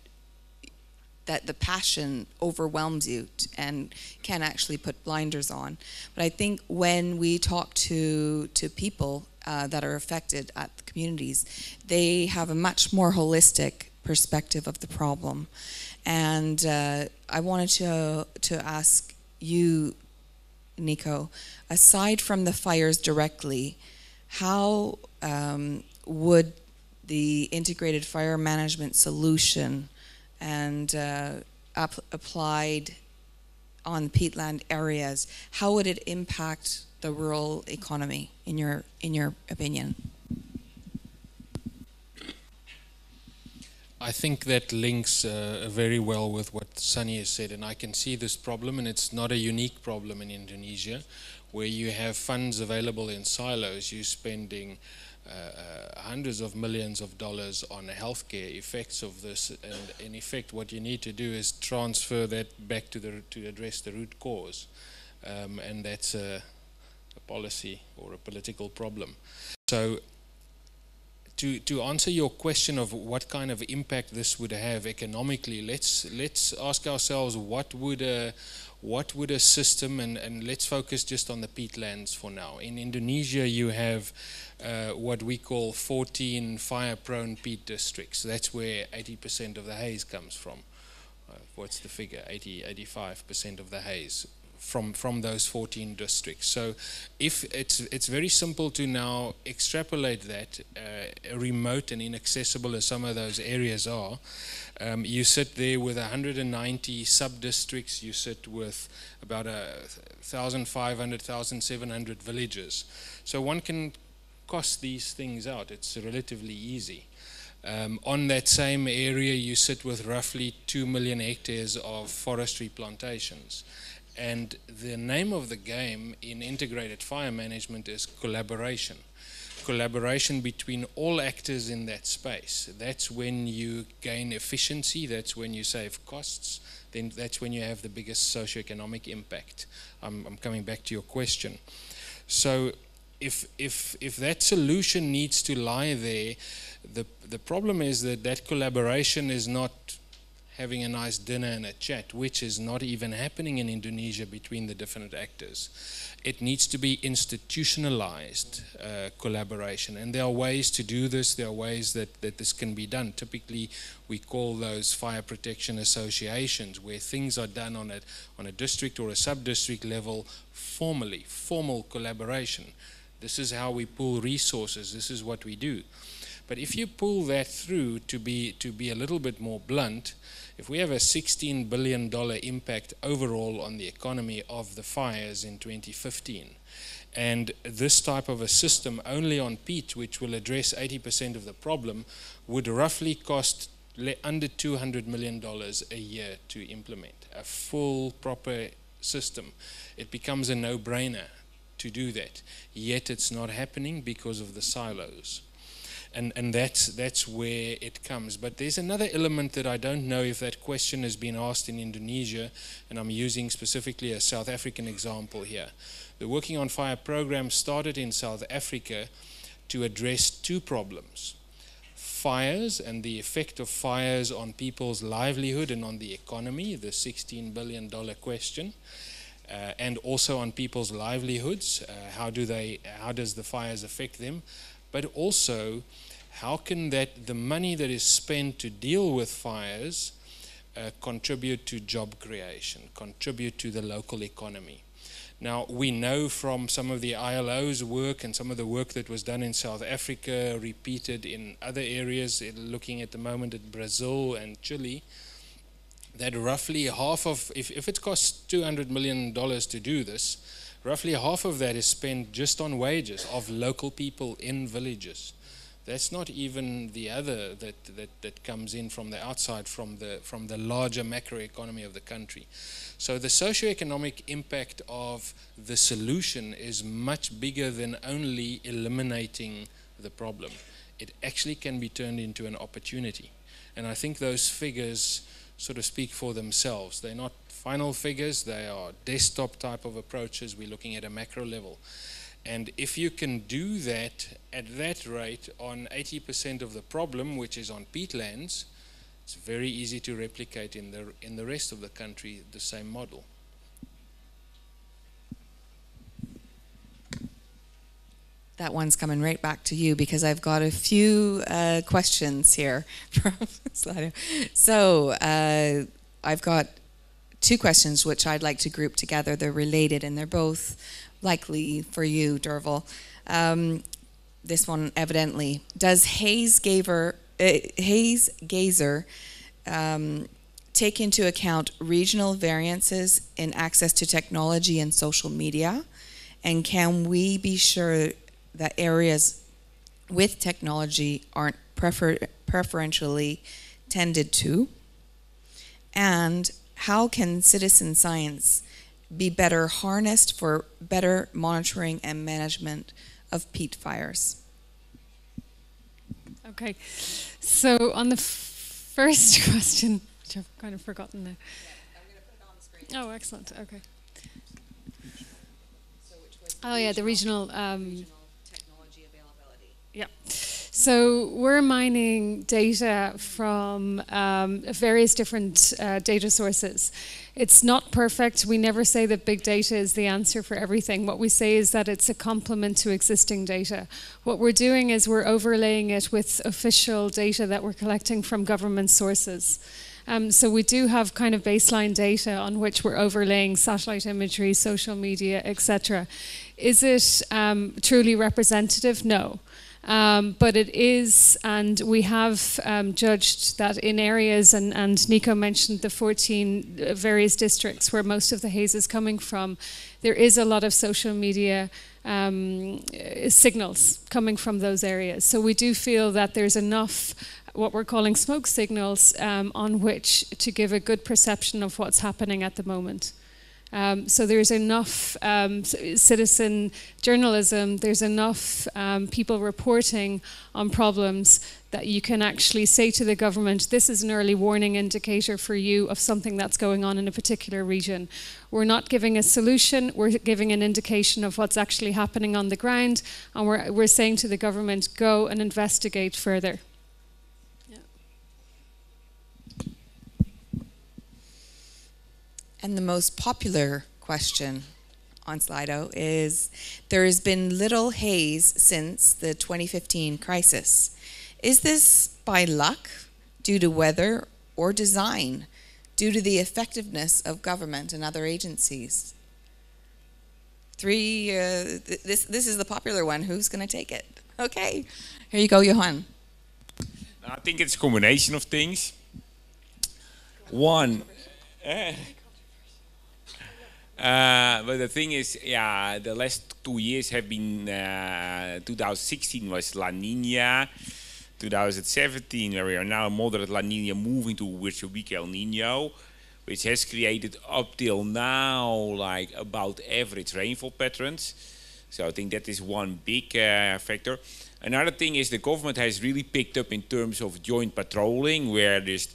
that the passion overwhelms you and can actually put blinders on. But i think when we talk to to people uh, that are affected at the communities they have a much more holistic perspective of the problem. And uh, i wanted to to ask you, Nico, aside from the fires directly, how um, would the integrated fire management solution and uh, applied on peatland areas, how would it impact the rural economy in your in your opinion? I think that links uh, very well with what Sonny has said, and I can see this problem, and it's not a unique problem in Indonesia, where you have funds available in silos. You're spending uh, uh, hundreds of millions of dollars on healthcare effects of this, and in effect, what you need to do is transfer that back to the to address the root cause, um, and that's a, a policy or a political problem. So to, to answer your question of what kind of impact this would have economically, let's let's ask ourselves what would a what would a system and, and let's focus just on the peatlands for now. In Indonesia, you have uh, what we call 14 fire-prone peat districts. That's where 80% of the haze comes from. Uh, what's the figure? 80, 85% of the haze from from those 14 districts. So, if it's it's very simple to now extrapolate that, uh, remote and inaccessible as some of those areas are, um, you sit there with 190 sub districts. You sit with about a 1,500, 1,700 villages. So one can cost these things out. It's relatively easy. Um, on that same area, you sit with roughly 2 million hectares of forestry plantations. And the name of the game in integrated fire management is collaboration. Collaboration between all actors in that space. That's when you gain efficiency, that's when you save costs, then that's when you have the biggest socioeconomic impact. I'm, I'm coming back to your question. So, if, if, if that solution needs to lie there, the, the problem is that that collaboration is not having a nice dinner and a chat, which is not even happening in Indonesia between the different actors. It needs to be institutionalized uh, collaboration, and there are ways to do this. There are ways that, that this can be done. Typically, we call those fire protection associations, where things are done on a, on a district or a sub district level formally, formal collaboration. This is how we pool resources, this is what we do. But if you pull that through to be, to be a little bit more blunt, if we have a $16 billion impact overall on the economy of the fires in 2015, and this type of a system only on peat, which will address 80% of the problem, would roughly cost under $200 million a year to implement. A full, proper system. It becomes a no brainer to do that. Yet it's not happening because of the silos and and that's that's where it comes. But there's another element that I don't know if that question has been asked in Indonesia, and I'm using specifically a South African example here. The Working on Fire program started in South Africa to address two problems. Fires and the effect of fires on people's livelihood and on the economy, the $16 billion question, uh, and also on people's livelihoods. Uh, how do they? How does the fires affect them? But also how can that the money that is spent to deal with fires uh, contribute to job creation, contribute to the local economy. Now, we know from some of the ILO's work and some of the work that was done in South Africa, repeated in other areas, looking at the moment at Brazil and Chile, that roughly half of, if, if it costs $200 million to do this, roughly half of that is spent just on wages of local people in villages. That's not even the other that, that, that comes in from the outside, from the, from the larger macroeconomy of the country. So the socioeconomic impact of the solution is much bigger than only eliminating the problem. It actually can be turned into an opportunity. And I think those figures sort of speak for themselves. They're not final figures, they are desktop type of approaches. We're looking at a macro level. And if you can do that at that rate on 80% of the problem, which is on peatlands, it's very easy to replicate in the, in the rest of the country the same model. That one's coming right back to you because I've got a few uh, questions here from Slido. So uh, I've got two questions which I'd like to group together. They're related and they're both likely for you, Derval. Um, this one evidently. Does Haze uh, Haze Gazer um, take into account regional variances in access to technology and social media? And can we be sure that areas with technology aren't prefer preferentially tended to? And how can citizen science be better harnessed for better monitoring and management of peat fires? Okay, so on the f- first question, which I've kind of forgotten now. Oh, excellent. Okay. Oh yeah, the regional. Um, yeah. So we're mining data from um, various different uh, data sources. It's not perfect. We never say that big data is the answer for everything. What we say is that it's a complement to existing data. What we're doing is we're overlaying it with official data that we're collecting from government sources. Um, so we do have kind of baseline data on which we're overlaying satellite imagery, social media, etc. Is it um, truly representative? No. Um, but it is, and we have um, judged that in areas, and, and Nico mentioned the 14 uh, various districts where most of the haze is coming from, there is a lot of social media um, signals coming from those areas. So we do feel that there's enough what we're calling smoke signals um, on which to give a good perception of what's happening at the moment. Um, so there's enough um, citizen journalism, there's enough um, people reporting on problems that you can actually say to the government, this is an early warning indicator for you of something that's going on in a particular region. We're not giving a solution, we're giving an indication of what's actually happening on the ground, and we're, we're saying to the government, go and investigate further. And the most popular question on Slido is there has been little haze since the 2015 crisis. Is this by luck, due to weather, or design, due to the effectiveness of government and other agencies? Three, uh, th this, this is the popular one. Who's going to take it? Okay, here you go, Johan. I think it's a combination of things. One, uh, uh, but the thing is, yeah, the last two years have been. Uh, 2016 was La Nina. 2017, where we are now moderate La Nina, moving to which weak El Nino, which has created up till now like about average rainfall patterns. So I think that is one big uh, factor. Another thing is the government has really picked up in terms of joint patrolling, where there's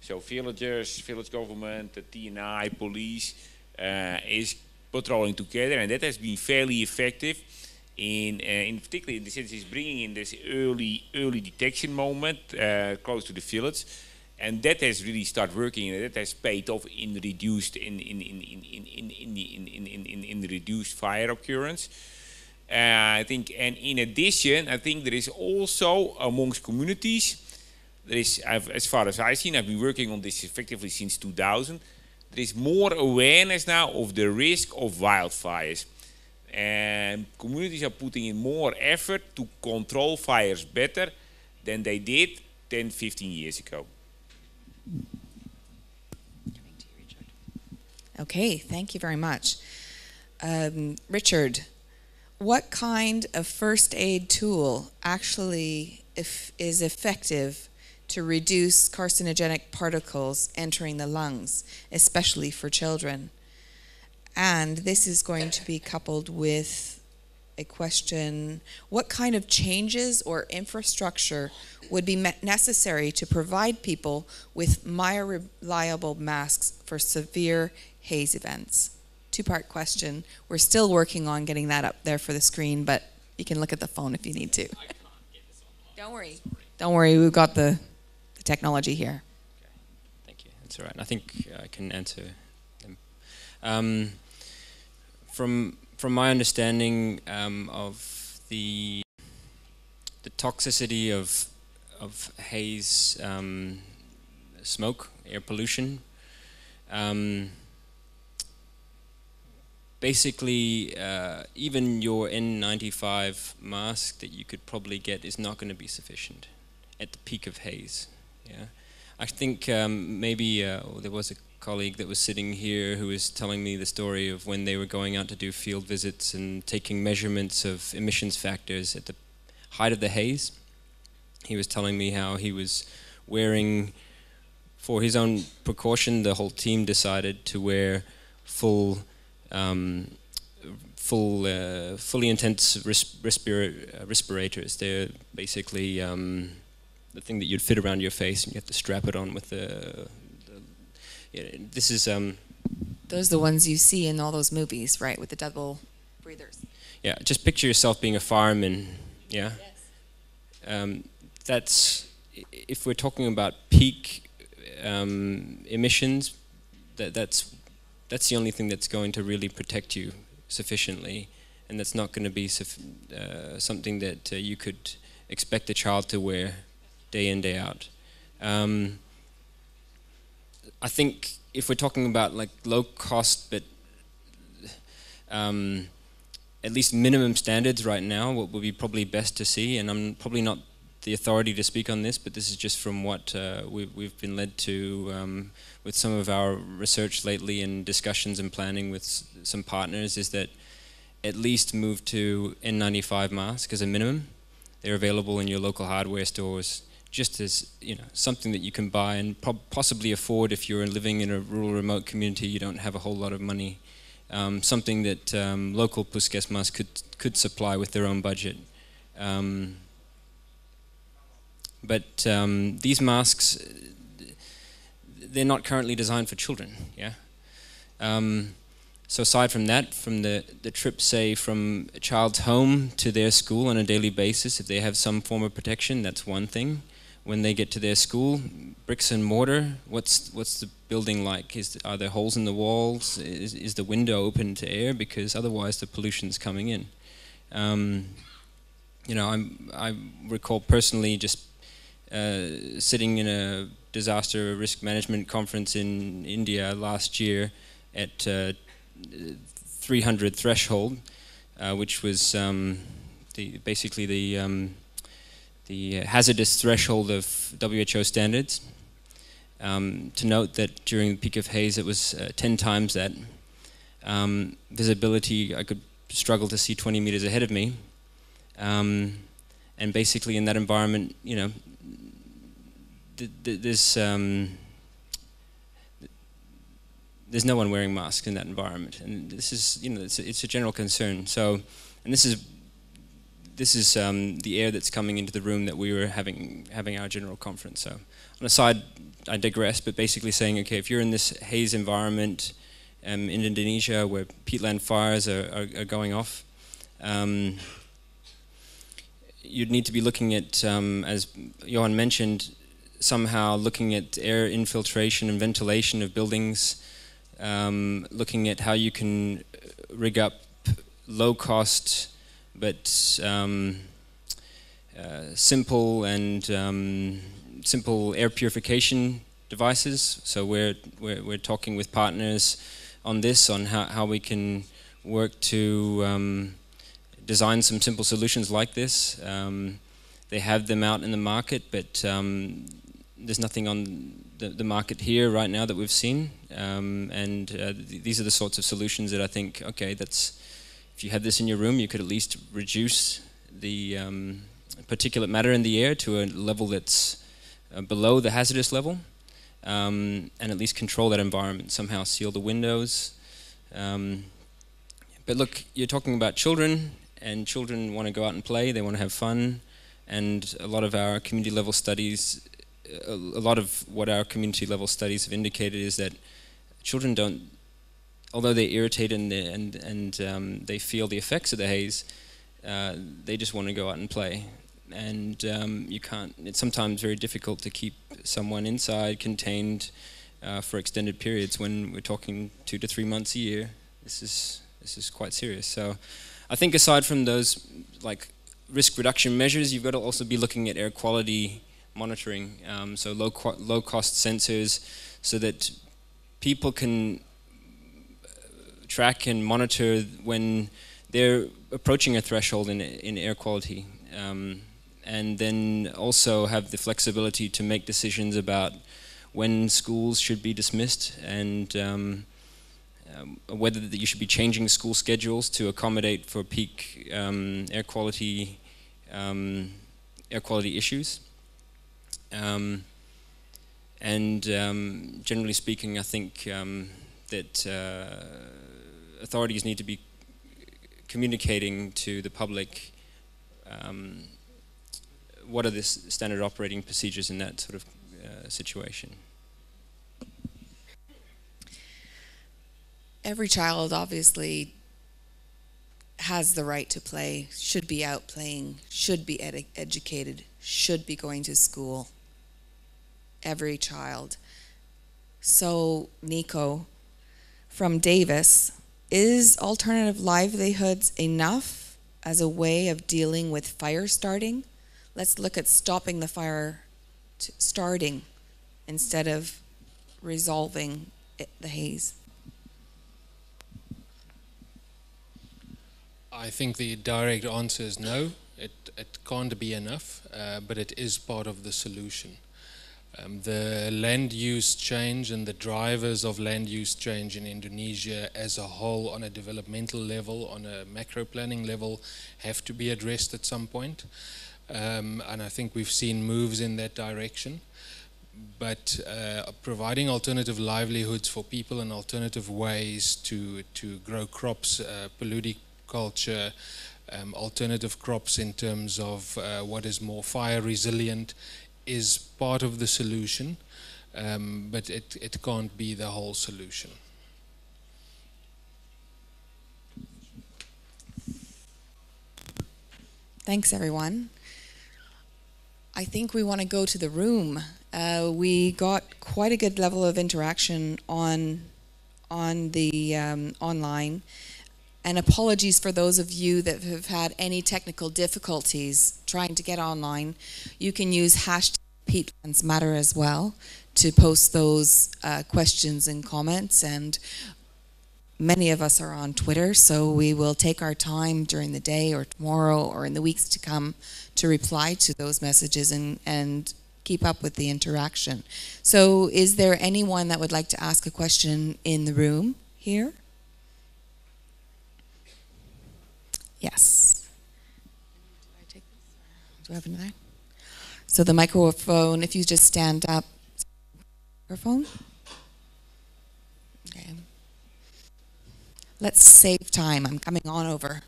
so villagers, village government, the TNI, police is patrolling together, and that has been fairly effective. In, in particularly in the sense is bringing in this early early detection moment close to the fillets, and that has really started working and that has paid off in reduced in in in in in in in in, in, in, reduced fire occurrence. Uh, I think, and in addition, I think there is also amongst communities, there is, I've, as far as I've seen, I've been working on this effectively since 2000 there is more awareness now of the risk of wildfires. And communities are putting in more effort to control fires better than they did 10, 15 years ago. Okay, thank you very much. Um, Richard, what kind of first aid tool actually if, is effective to reduce carcinogenic particles entering the lungs, especially for children? And this is going to be coupled with a question what kind of changes or infrastructure would be necessary to provide people with more reliable masks for severe haze events? Two part question. We're still working on getting that up there for the screen, but you can look at the phone if you need to. Don't worry. Don't worry, we've got the, the technology here. Okay. Thank you. That's all right. I think I can answer them. Um, from from my understanding um, of the the toxicity of of haze, um, smoke, air pollution. Um, basically, uh, even your N95 mask that you could probably get is not going to be sufficient at the peak of haze. Yeah, I think um, maybe uh, there was a colleague that was sitting here who was telling me the story of when they were going out to do field visits and taking measurements of emissions factors at the height of the haze. He was telling me how he was wearing, for his own precaution, the whole team decided to wear full, um, full, uh, fully intense res respira respirators. They're basically um, the thing that you'd fit around your face, and you have to strap it on with the this is um, those are the ones you see in all those movies, right, with the double breathers. Yeah, just picture yourself being a fireman. Yeah, yes. um, that's if we're talking about peak um, emissions. That that's that's the only thing that's going to really protect you sufficiently, and that's not going to be uh, something that uh, you could expect a child to wear day in day out. Um, I think if we're talking about like low cost but um, at least minimum standards right now, what would be probably best to see, and I'm probably not the authority to speak on this, but this is just from what uh, we've, we've, been led to um, with some of our research lately and discussions and planning with some partners, is that at least move to N95 masks as a minimum. They're available in your local hardware stores just as you know something that you can buy and possibly afford if you're living in a rural remote community you don't have a whole lot of money. Um, something that um, local Puskesmas could could supply with their own budget. Um, but um, these masks they're not currently designed for children yeah? Um, so aside from that, from the, the trip, say, from a child's home to their school on a daily basis, if they have some form of protection, that's one thing when they get to their school, bricks and mortar. What's what's the building like? Is are there holes in the walls? Is is the window open to air? Because otherwise the pollution's coming in. Um, you know, I'm I recall personally just uh, sitting in a disaster risk management conference in India last year at uh, 300 threshold, uh, which was um, the basically the um, the hazardous threshold of WHO standards. Um, to note that during the peak of haze it was uh, 10 times that. Um, visibility, I could struggle to see 20 meters ahead of me. Um, and basically in that environment, you know, th th there's, um, there's no one wearing masks in that environment. And this is, you know, it's a, it's a general concern. So, and this is this is um, the air that's coming into the room that we were having having our general conference. So, on a side, I digress, but basically saying, okay, if you're in this haze environment um, in Indonesia where peatland fires are, are, are going off, um, you'd need to be looking at, um, as Johan mentioned, somehow looking at air infiltration and ventilation of buildings, um, looking at how you can rig up low-cost but um, uh, simple and um, simple air purification devices. So we're, we're, we're talking with partners on this, on how, how we can work to um, design some simple solutions like this. Um, they have them out in the market, but um, there's nothing on the, the market here right now that we've seen, um, and uh, th these are the sorts of solutions that I think, okay, that's if you had this in your room, you could at least reduce the um, particulate matter in the air to a level that's uh, below the hazardous level, um, and at least control that environment. Somehow seal the windows. Um, but look, you're talking about children, and children want to go out and play. They want to have fun, and a lot of our community level studies, a, a lot of what our community level studies have indicated is that children don't although they're irritated and and, and um, they feel the effects of the haze, uh, they just want to go out and play. And um, you can't. It's sometimes very difficult to keep someone inside, contained, uh, for extended periods. When we're talking two to three months a year, this is this is quite serious. So, I think aside from those like risk reduction measures, you've got to also be looking at air quality monitoring. Um, so low low cost sensors, so that people can track and monitor when they're approaching a threshold in, in air quality. Um, and then also have the flexibility to make decisions about when schools should be dismissed and um, um, whether you should be changing school schedules to accommodate for peak um, air quality um, air quality issues. Um, and generally speaking, I think that uh, authorities need to be communicating to the public um, what are the standard operating procedures in that sort of uh, situation. Every child obviously has the right to play, should be out playing, should be ed educated, should be going to school. Every child. So, Nico, from Davis, is alternative livelihoods enough as a way of dealing with fire starting? Let's look at stopping the fire starting instead of resolving it, the haze. I think the direct answer is no. It, it can't be enough, uh, but it is part of the solution. Um, the land use change and the drivers of land use change in Indonesia as a whole on a developmental level, on a macro planning level, have to be addressed at some point. Um, and I think we've seen moves in that direction. But uh, providing alternative livelihoods for people and alternative ways to, to grow crops, uh, culture, um, alternative crops in terms of uh, what is more fire resilient is part of the solution, um, but it, it can't be the whole solution. Thanks, everyone. I think we want to go to the room. Uh, we got quite a good level of interaction on on the um, online and apologies for those of you that have had any technical difficulties trying to get online. You can use hashtag peatlands matter as well to post those uh, questions and comments and many of us are on Twitter, so we will take our time during the day or tomorrow or in the weeks to come to reply to those messages and, and keep up with the interaction. So is there anyone that would like to ask a question in the room here? Yes. Do I have another? So the microphone, if you just stand up, microphone. Okay. Let's save time. I'm coming on over.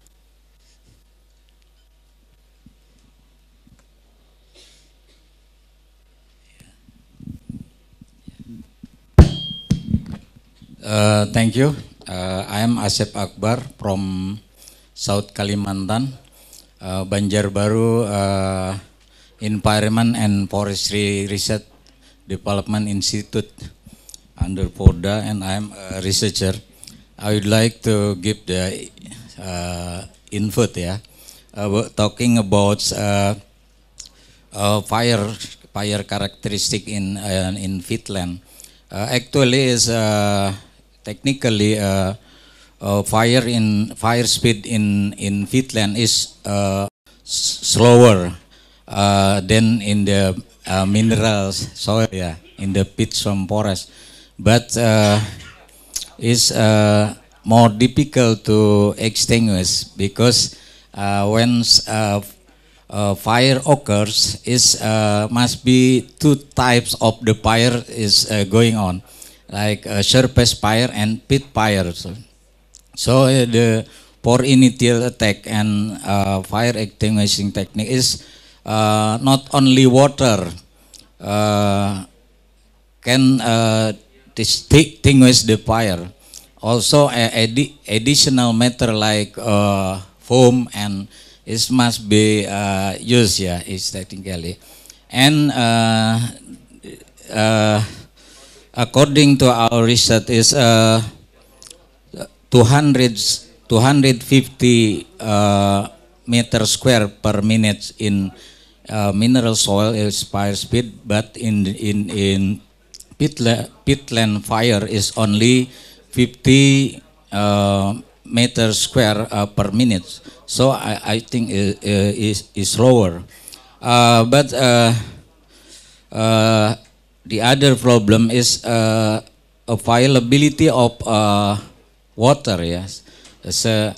Uh, thank you. Uh, I am Asep Akbar from South Kalimantan, uh, Banjarbaru uh, Environment and Forestry Research Development Institute under PODA, and I'm a researcher. I would like to give the uh, input, yeah, uh, talking about uh, uh, fire fire characteristic in uh, in Finland. Uh, actually, is uh, technically uh, uh, fire in fire speed in in peatland is uh, slower uh, than in the uh, minerals soil yeah in the pits from forest. But uh, is uh, more difficult to extinguish because uh, when uh, uh, fire occurs is uh, must be two types of the fire is uh, going on like uh, surface fire and pit fire. So, so uh, the for initial attack and uh, fire extinguishing technique is uh, not only water uh, can uh, distinguish the fire. Also, a, addi- additional matter like uh, foam and it must be uh, used. Yeah, is technically, and uh, uh, according to our research is uh, 200 250 uh, meter square per minute in uh, mineral soil is fire speed, but in in in pitla- pitland fire is only 50 uh, meter square uh, per minute. So I, I think it, is is lower. Uh, but uh, uh, the other problem is uh, availability of water. Yes, so,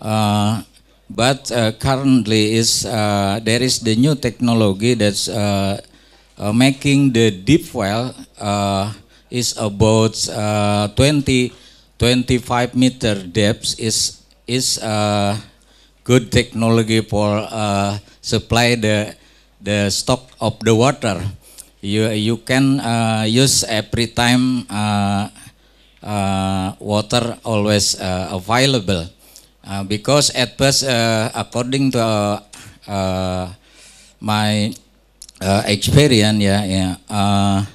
uh, but uh, currently is uh, there is the new technology that's uh, uh, making the deep well uh, is about uh, 20 25 meter depth is is good technology for supply the the stock of the water you you can use every time water always uh, available. Uh, because at first uh, according to uh, uh, my uh, experience yeah, yeah uh,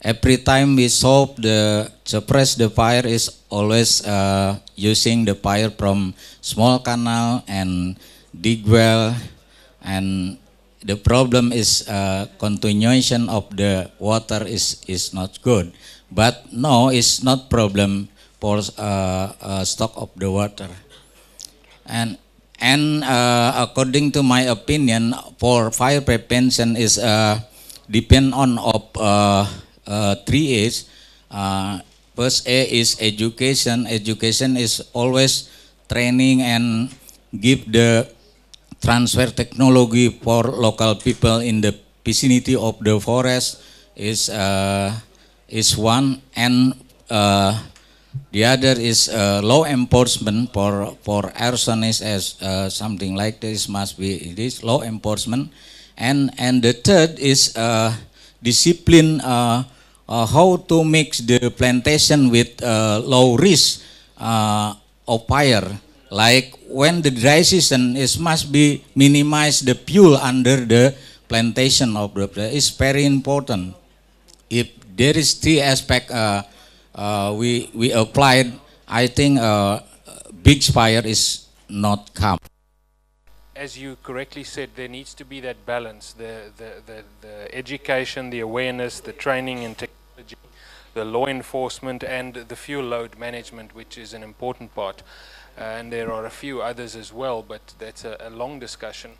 every time we solve the suppress the fire is always uh, using the fire from small canal and dig well. And the problem is uh, continuation of the water is is not good but no it's not problem for uh, uh, stock of the water. And and uh, according to my opinion for fire prevention is uh, depend on of three A's. First A is education. Education is always training and give the transfer technology for local people in the vicinity of the forest is uh, is one and uh, the other is uh, law enforcement for for arsonist as uh, something like this must be this law enforcement. And and the third is uh, discipline uh, uh, how to mix the plantation with uh, low risk of fire. Like when the dry season is must be minimize the fuel under the plantation of the is very important. If there is three aspect uh, uh, we we applied i think uh, big fire is not come as you correctly said, there needs to be that balance the, the, the, the education, the awareness, the training and technology, the law enforcement, and the fuel load management, which is an important part. Uh, and there are a few others as well, but that's a, a long discussion.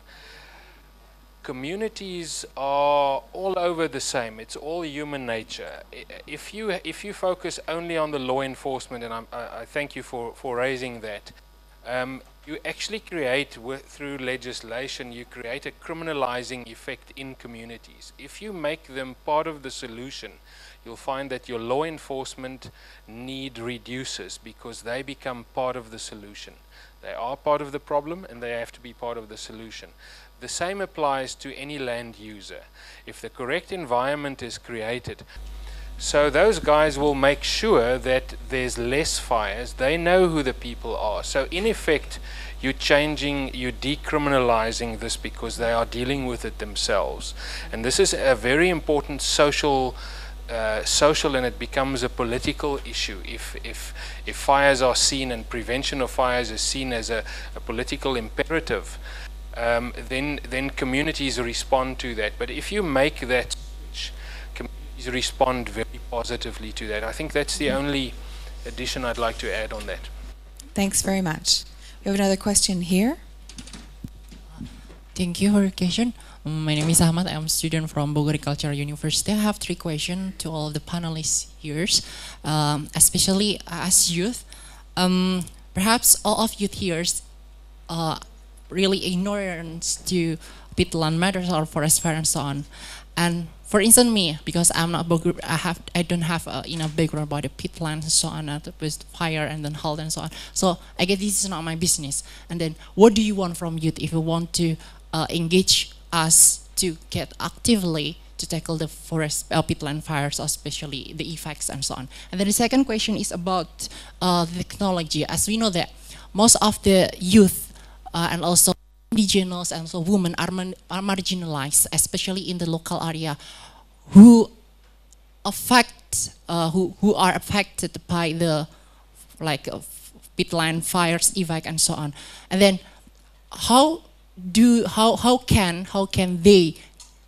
Communities are all over the same. It's all human nature. If you if you focus only on the law enforcement, and I'm, I, I thank you for, for raising that, um, you actually create through legislation you create a criminalizing effect in communities if you make them part of the solution you'll find that your law enforcement need reduces because they become part of the solution they are part of the problem and they have to be part of the solution the same applies to any land user if the correct environment is created so those guys will make sure that there's less fires. They know who the people are. So in effect, you're changing, you're decriminalizing this because they are dealing with it themselves. And this is a very important social, uh, social, and it becomes a political issue. If if if fires are seen and prevention of fires is seen as a, a political imperative, um, then then communities respond to that. But if you make that switch, communities respond very positively to that. I think that's the only addition I'd like to add on that. Thanks very much. We have another question here. Thank you for your question. Um, my name is Ahmad. I'm a student from Bogor Cultural University. I have three questions to all of the panelists here, um, especially as youth. Um, perhaps all of youth here uh, really ignorant to peatland matters or forest fire and so on. And for instance, me, because I'm not I have I don't have uh, enough background about the peatland and so on, uh, with fire and then halt and so on. So I guess this is not my business. And then, what do you want from youth if you want to uh, engage us to get actively to tackle the forest uh, peatland fires, especially the effects and so on. And then the second question is about uh, the technology. As we know that most of the youth uh, and also indigenous and also women are, are marginalized, especially in the local area, who affect, uh, who, who are affected by the like uh, fires, evac and so on. And then how do how how can how can they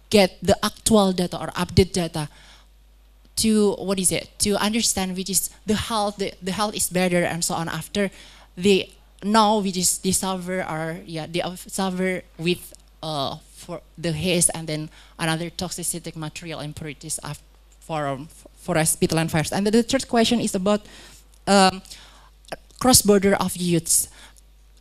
get the actual data or update data to what is it to understand which is the health the, the health is better and so on after they now we just discover our yeah suffer with uh for the haze and then another toxicity material impurities for um, forest peatland fires. And the third question is about um, cross border of youths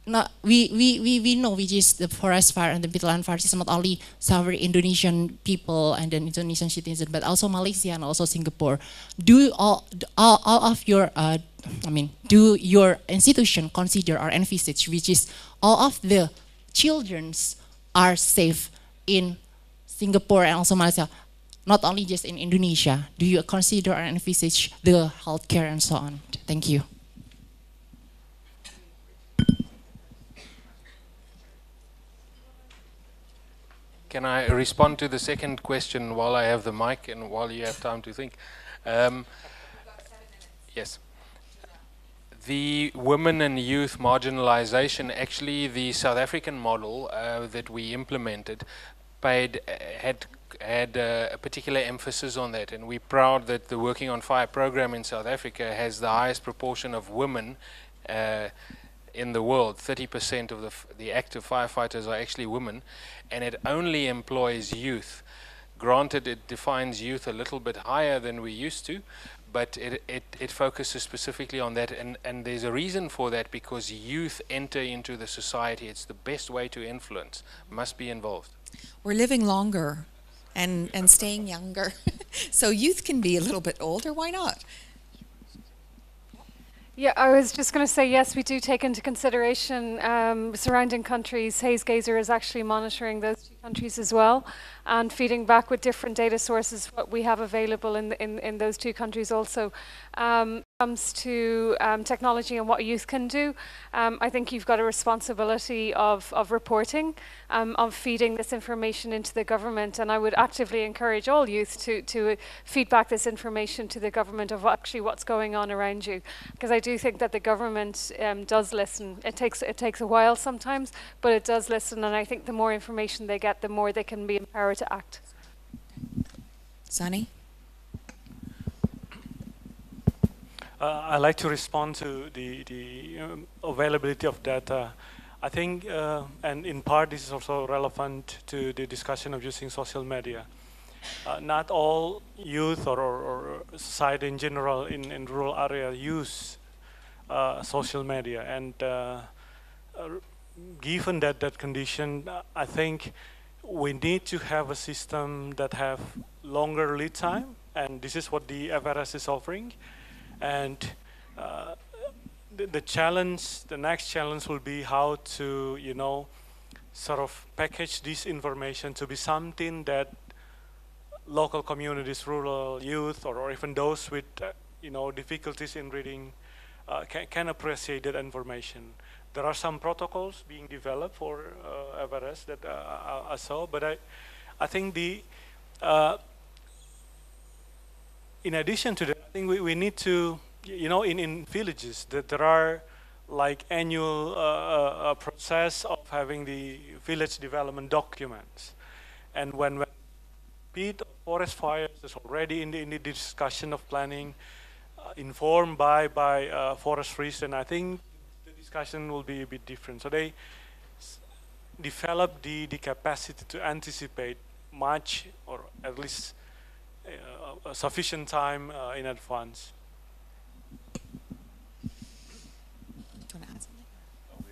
not we, we, we, we know which is the forest fire and the peatland fire is not only suffer Indonesian people and then Indonesian citizens, but also Malaysia and also Singapore. Do all all, all of your uh, I mean, do your institution consider or envisage which is all of the childrens are safe in Singapore and also Malaysia, not only just in Indonesia. Do you consider or envisage the healthcare and so on? Thank you. Can I respond to the second question while I have the mic and while you have time to think? Um, yes. The women and youth marginalization, actually the South African model uh, that we implemented paid, uh, had had uh, a particular emphasis on that and we're proud that the Working on Fire program in South Africa has the highest proportion of women uh, in the world. 30% of the, the active firefighters are actually women and it only employs youth. Granted, it defines youth a little bit higher than we used to, but it, it, it focuses specifically on that. And, and there's a reason for that because youth enter into the society. It's the best way to influence, must be involved. We're living longer and, and staying younger. so youth can be a little bit older. Why not? Yeah, I was just going to say yes, we do take into consideration um, surrounding countries. Haze Gazer is actually monitoring those countries as well and feeding back with different data sources what we have available in, in, in those two countries also. Um, comes to um, technology and what youth can do, um, I think you've got a responsibility of, of reporting, um, of feeding this information into the government, and I would actively encourage all youth to, to feed back this information to the government of actually what's going on around you, because I do think that the government um, does listen. It takes, it takes a while sometimes, but it does listen, and I think the more information they get, the more they can be empowered to act. Sonny? Uh, I'd like to respond to the, the um, availability of data. I think, uh, and in part this is also relevant to the discussion of using social media. Uh, not all youth or, or, or, society in general in, in rural area use uh, social media. And uh, uh, given that, that condition, I think we need to have a system that have longer lead time. And this is what the FRS is offering. And uh, the, the, challenge, the next challenge will be how to, you know, sort of package this information to be something that local communities, rural youth, or, or even those with, uh, you know, difficulties in reading uh, can, can, appreciate that information. There are some protocols being developed for uh, that uh, I, I, saw, but I, I think the uh, in addition to that, I think we, we need to, you know, in, in villages that there are like annual uh, uh, process of having the village development documents. And when, when peat forest fires is already in the, in the discussion of planning, uh, informed by, by uh, forestries, and I think discussion will be a bit different. So they, develop the, the capacity to anticipate much or at least uh, sufficient time uh, in advance.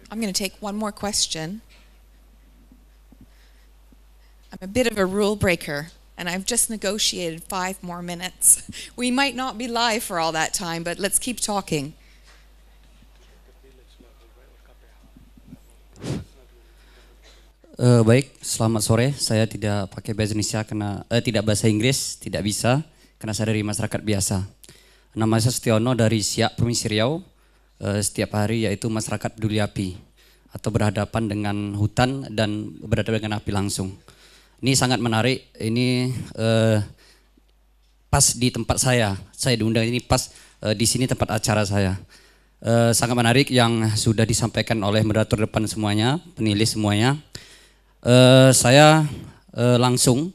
I'm going to take one more question. I'm a bit of a rule breaker, and I've just negotiated five more minutes. We might not be live for all that time, but let's keep talking. Eh, baik, selamat sore. Saya tidak pakai bahasa Indonesia karena eh, tidak bahasa Inggris, tidak bisa karena saya dari masyarakat biasa. Nama saya Setiono dari Siak, Provinsi Riau. Eh, setiap hari yaitu masyarakat peduli api atau berhadapan dengan hutan dan berhadapan dengan api langsung. Ini sangat menarik. Ini eh, pas di tempat saya. Saya diundang ini pas eh, di sini tempat acara saya. Eh, sangat menarik yang sudah disampaikan oleh moderator depan semuanya, penulis semuanya. Eh, saya eh, langsung,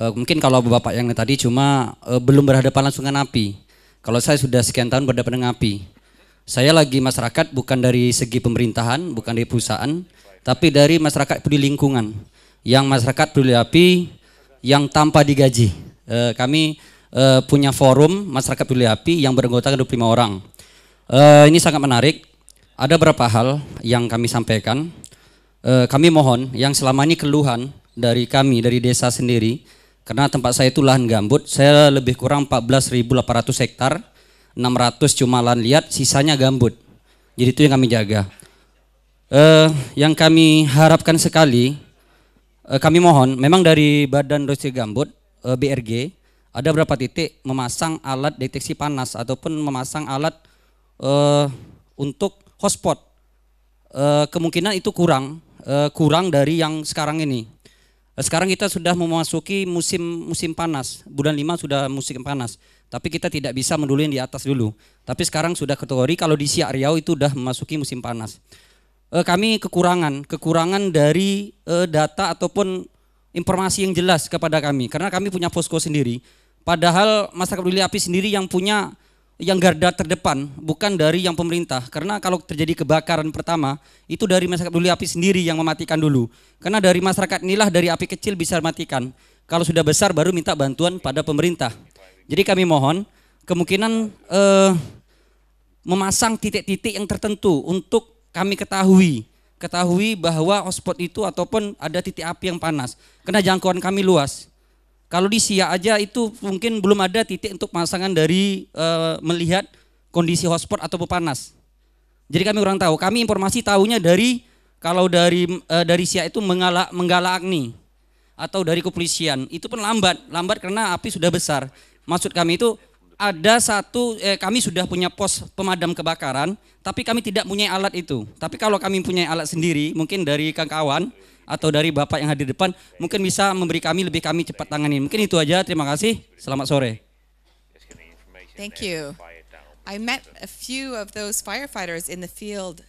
eh, mungkin kalau bapak yang tadi cuma eh, belum berhadapan langsung dengan api. Kalau saya sudah sekian tahun berhadapan dengan api. Saya lagi masyarakat bukan dari segi pemerintahan, bukan dari perusahaan, tapi dari masyarakat peduli lingkungan. Yang masyarakat peduli api yang tanpa digaji. Eh, kami eh, punya forum masyarakat peduli api yang beranggotakan 25 orang. Eh, ini sangat menarik. Ada beberapa hal yang kami sampaikan. Eh, kami mohon yang selama ini keluhan dari kami dari desa sendiri karena tempat saya itu lahan gambut, saya lebih kurang 14.800 hektar, 600 cuma lahan liat, sisanya gambut. Jadi itu yang kami jaga. Eh, yang kami harapkan sekali, eh, kami mohon, memang dari Badan Industri Gambut eh, BRG ada beberapa titik memasang alat deteksi panas ataupun memasang alat eh, untuk hotspot. Eh, kemungkinan itu kurang, eh, kurang dari yang sekarang ini. Eh, Sekarang kita sudah memasuki musim musim panas. Bulan 5 sudah musim panas. Tapi kita tidak bisa mendulu yang di atas dulu. Tapi sekarang sudah kategori kalau di Siak Riau itu sudah memasuki musim panas. Eh, kami kekurangan, kekurangan dari data ataupun informasi yang jelas kepada kami karena kami punya posko sendiri. Padahal masyarakat peduli api sendiri yang punya yang garda terdepan bukan dari yang pemerintah. Karena kalau terjadi kebakaran pertama itu dari masyarakat peduli api sendiri yang mematikan dulu. Karena dari masyarakat inilah dari api kecil bisa matikan. Kalau sudah besar baru minta bantuan pada pemerintah. Jadi kami mohon kemungkinan eh, memasang titik-titik yang tertentu untuk kami ketahui. Ketahui bahwa hotspot itu ataupun ada titik api yang panas. Karena jangkauan kami luas kalau di Siak aja itu mungkin belum ada titik untuk pemasangan dari eh, melihat kondisi hotspot atau panas. Jadi kami kurang tahu. Kami informasi tahunya dari kalau dari eh, dari Siak itu menggalak agni atau dari kepolisian. Itu pun lambat, lambat karena api sudah besar. Maksud kami itu ada satu eh, kami sudah punya pos pemadam kebakaran, tapi kami tidak punya alat itu. Tapi kalau kami punya alat sendiri, mungkin dari kawan atau dari bapak yang hadir di depan, mungkin bisa memberi kami lebih kami cepat tangani. Mungkin itu aja. Terima kasih. Selamat sore. Thank you. I met a few of those firefighters in the field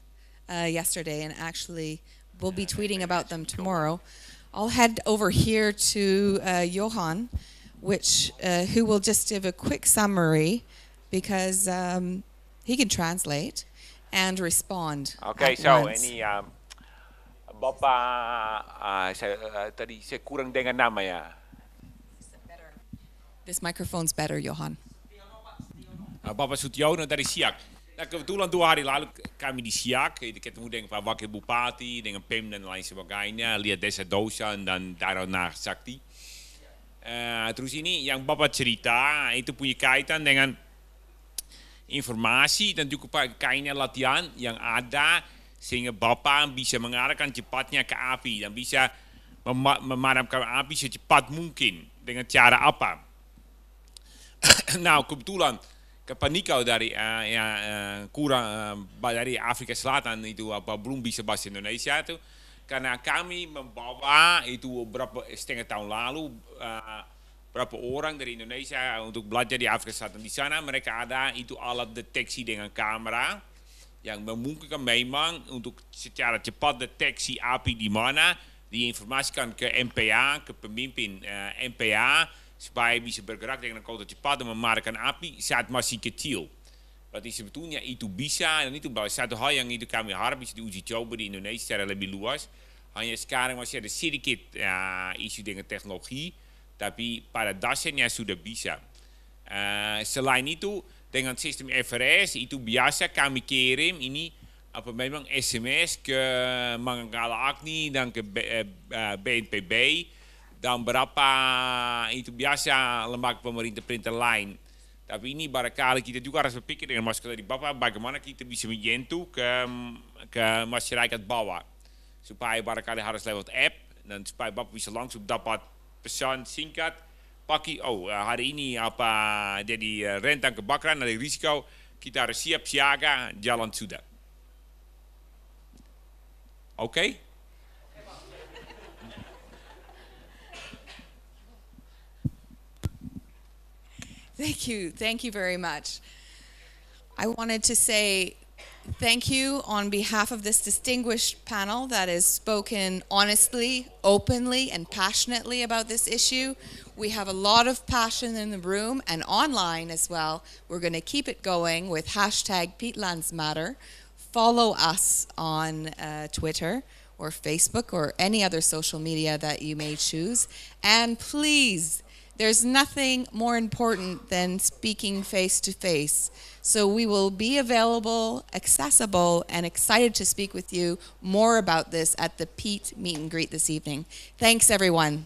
uh, yesterday, and actually, we'll be tweeting about them tomorrow. I'll head over here to uh, Johan, which uh, who will just give a quick summary, because um, he can translate and respond. Okay, at so once. ini um, Bapak ah, saya, ah, tadi saya kurang dengar nama ya. This microphone's better, Johan. Ah, Bapak Sutiono dari Siak. Nah, kebetulan dua hari lalu kami di Siak, kita ketemu dengan Pak Wakil Bupati, dengan Pem dan lain sebagainya, lihat desa Dosan dan Darana Sakti. Eh, terus ini yang Bapak cerita itu punya kaitan dengan informasi dan juga kaitannya latihan yang ada sehingga Bapak bisa mengarahkan cepatnya ke api dan bisa mema- memadamkan api secepat mungkin dengan cara apa. nah kebetulan kepanikan dari eh, ya, eh, kurang eh, dari Afrika Selatan itu apa belum bisa bahasa Indonesia itu karena kami membawa itu berapa setengah tahun lalu eh, berapa orang dari Indonesia untuk belajar di Afrika Selatan di sana mereka ada itu alat deteksi dengan kamera yang memungkinkan memang untuk secara cepat deteksi api di mana diinformasikan ke MPA ke pemimpin eh, MPA supaya bisa bergerak dengan kota cepat dan memadamkan api saat masih kecil. Berarti sebetulnya itu bisa dan itu satu hal yang itu kami harap bisa diuji coba di Indonesia secara lebih luas hanya sekarang masih ada sedikit uh, isu dengan teknologi, tapi pada dasarnya sudah bisa. Uh, selain itu, dengan sistem FRS itu biasa kami kirim ini apa memang SMS ke Manggala Agni dan ke B, eh, eh, BNPB dan berapa itu biasa lembaga pemerintah perintah lain. Tapi ini barangkali kita juga harus berpikir dengan masyarakat dari Bapak bagaimana kita bisa menyentuh ke ke masyarakat bawah supaya barangkali harus lewat app dan supaya Bapak bisa langsung dapat pesan singkat pagi oh eh, hari ini apa jadi eh, rentan kebakaran ada risiko kita harus siap siaga jalan sudah. Oke? Okay? Thank you. Thank you very much. I wanted to say thank you on behalf of this distinguished panel that has spoken honestly, openly, and passionately about this issue. We have a lot of passion in the room and online as well. We're going to keep it going with hashtag PeatlandsMatter. Follow us on uh, Twitter or Facebook or any other social media that you may choose. And please, there's nothing more important than speaking face to face. So we will be available, accessible, and excited to speak with you more about this at the peat meet and greet this evening. Thanks, everyone.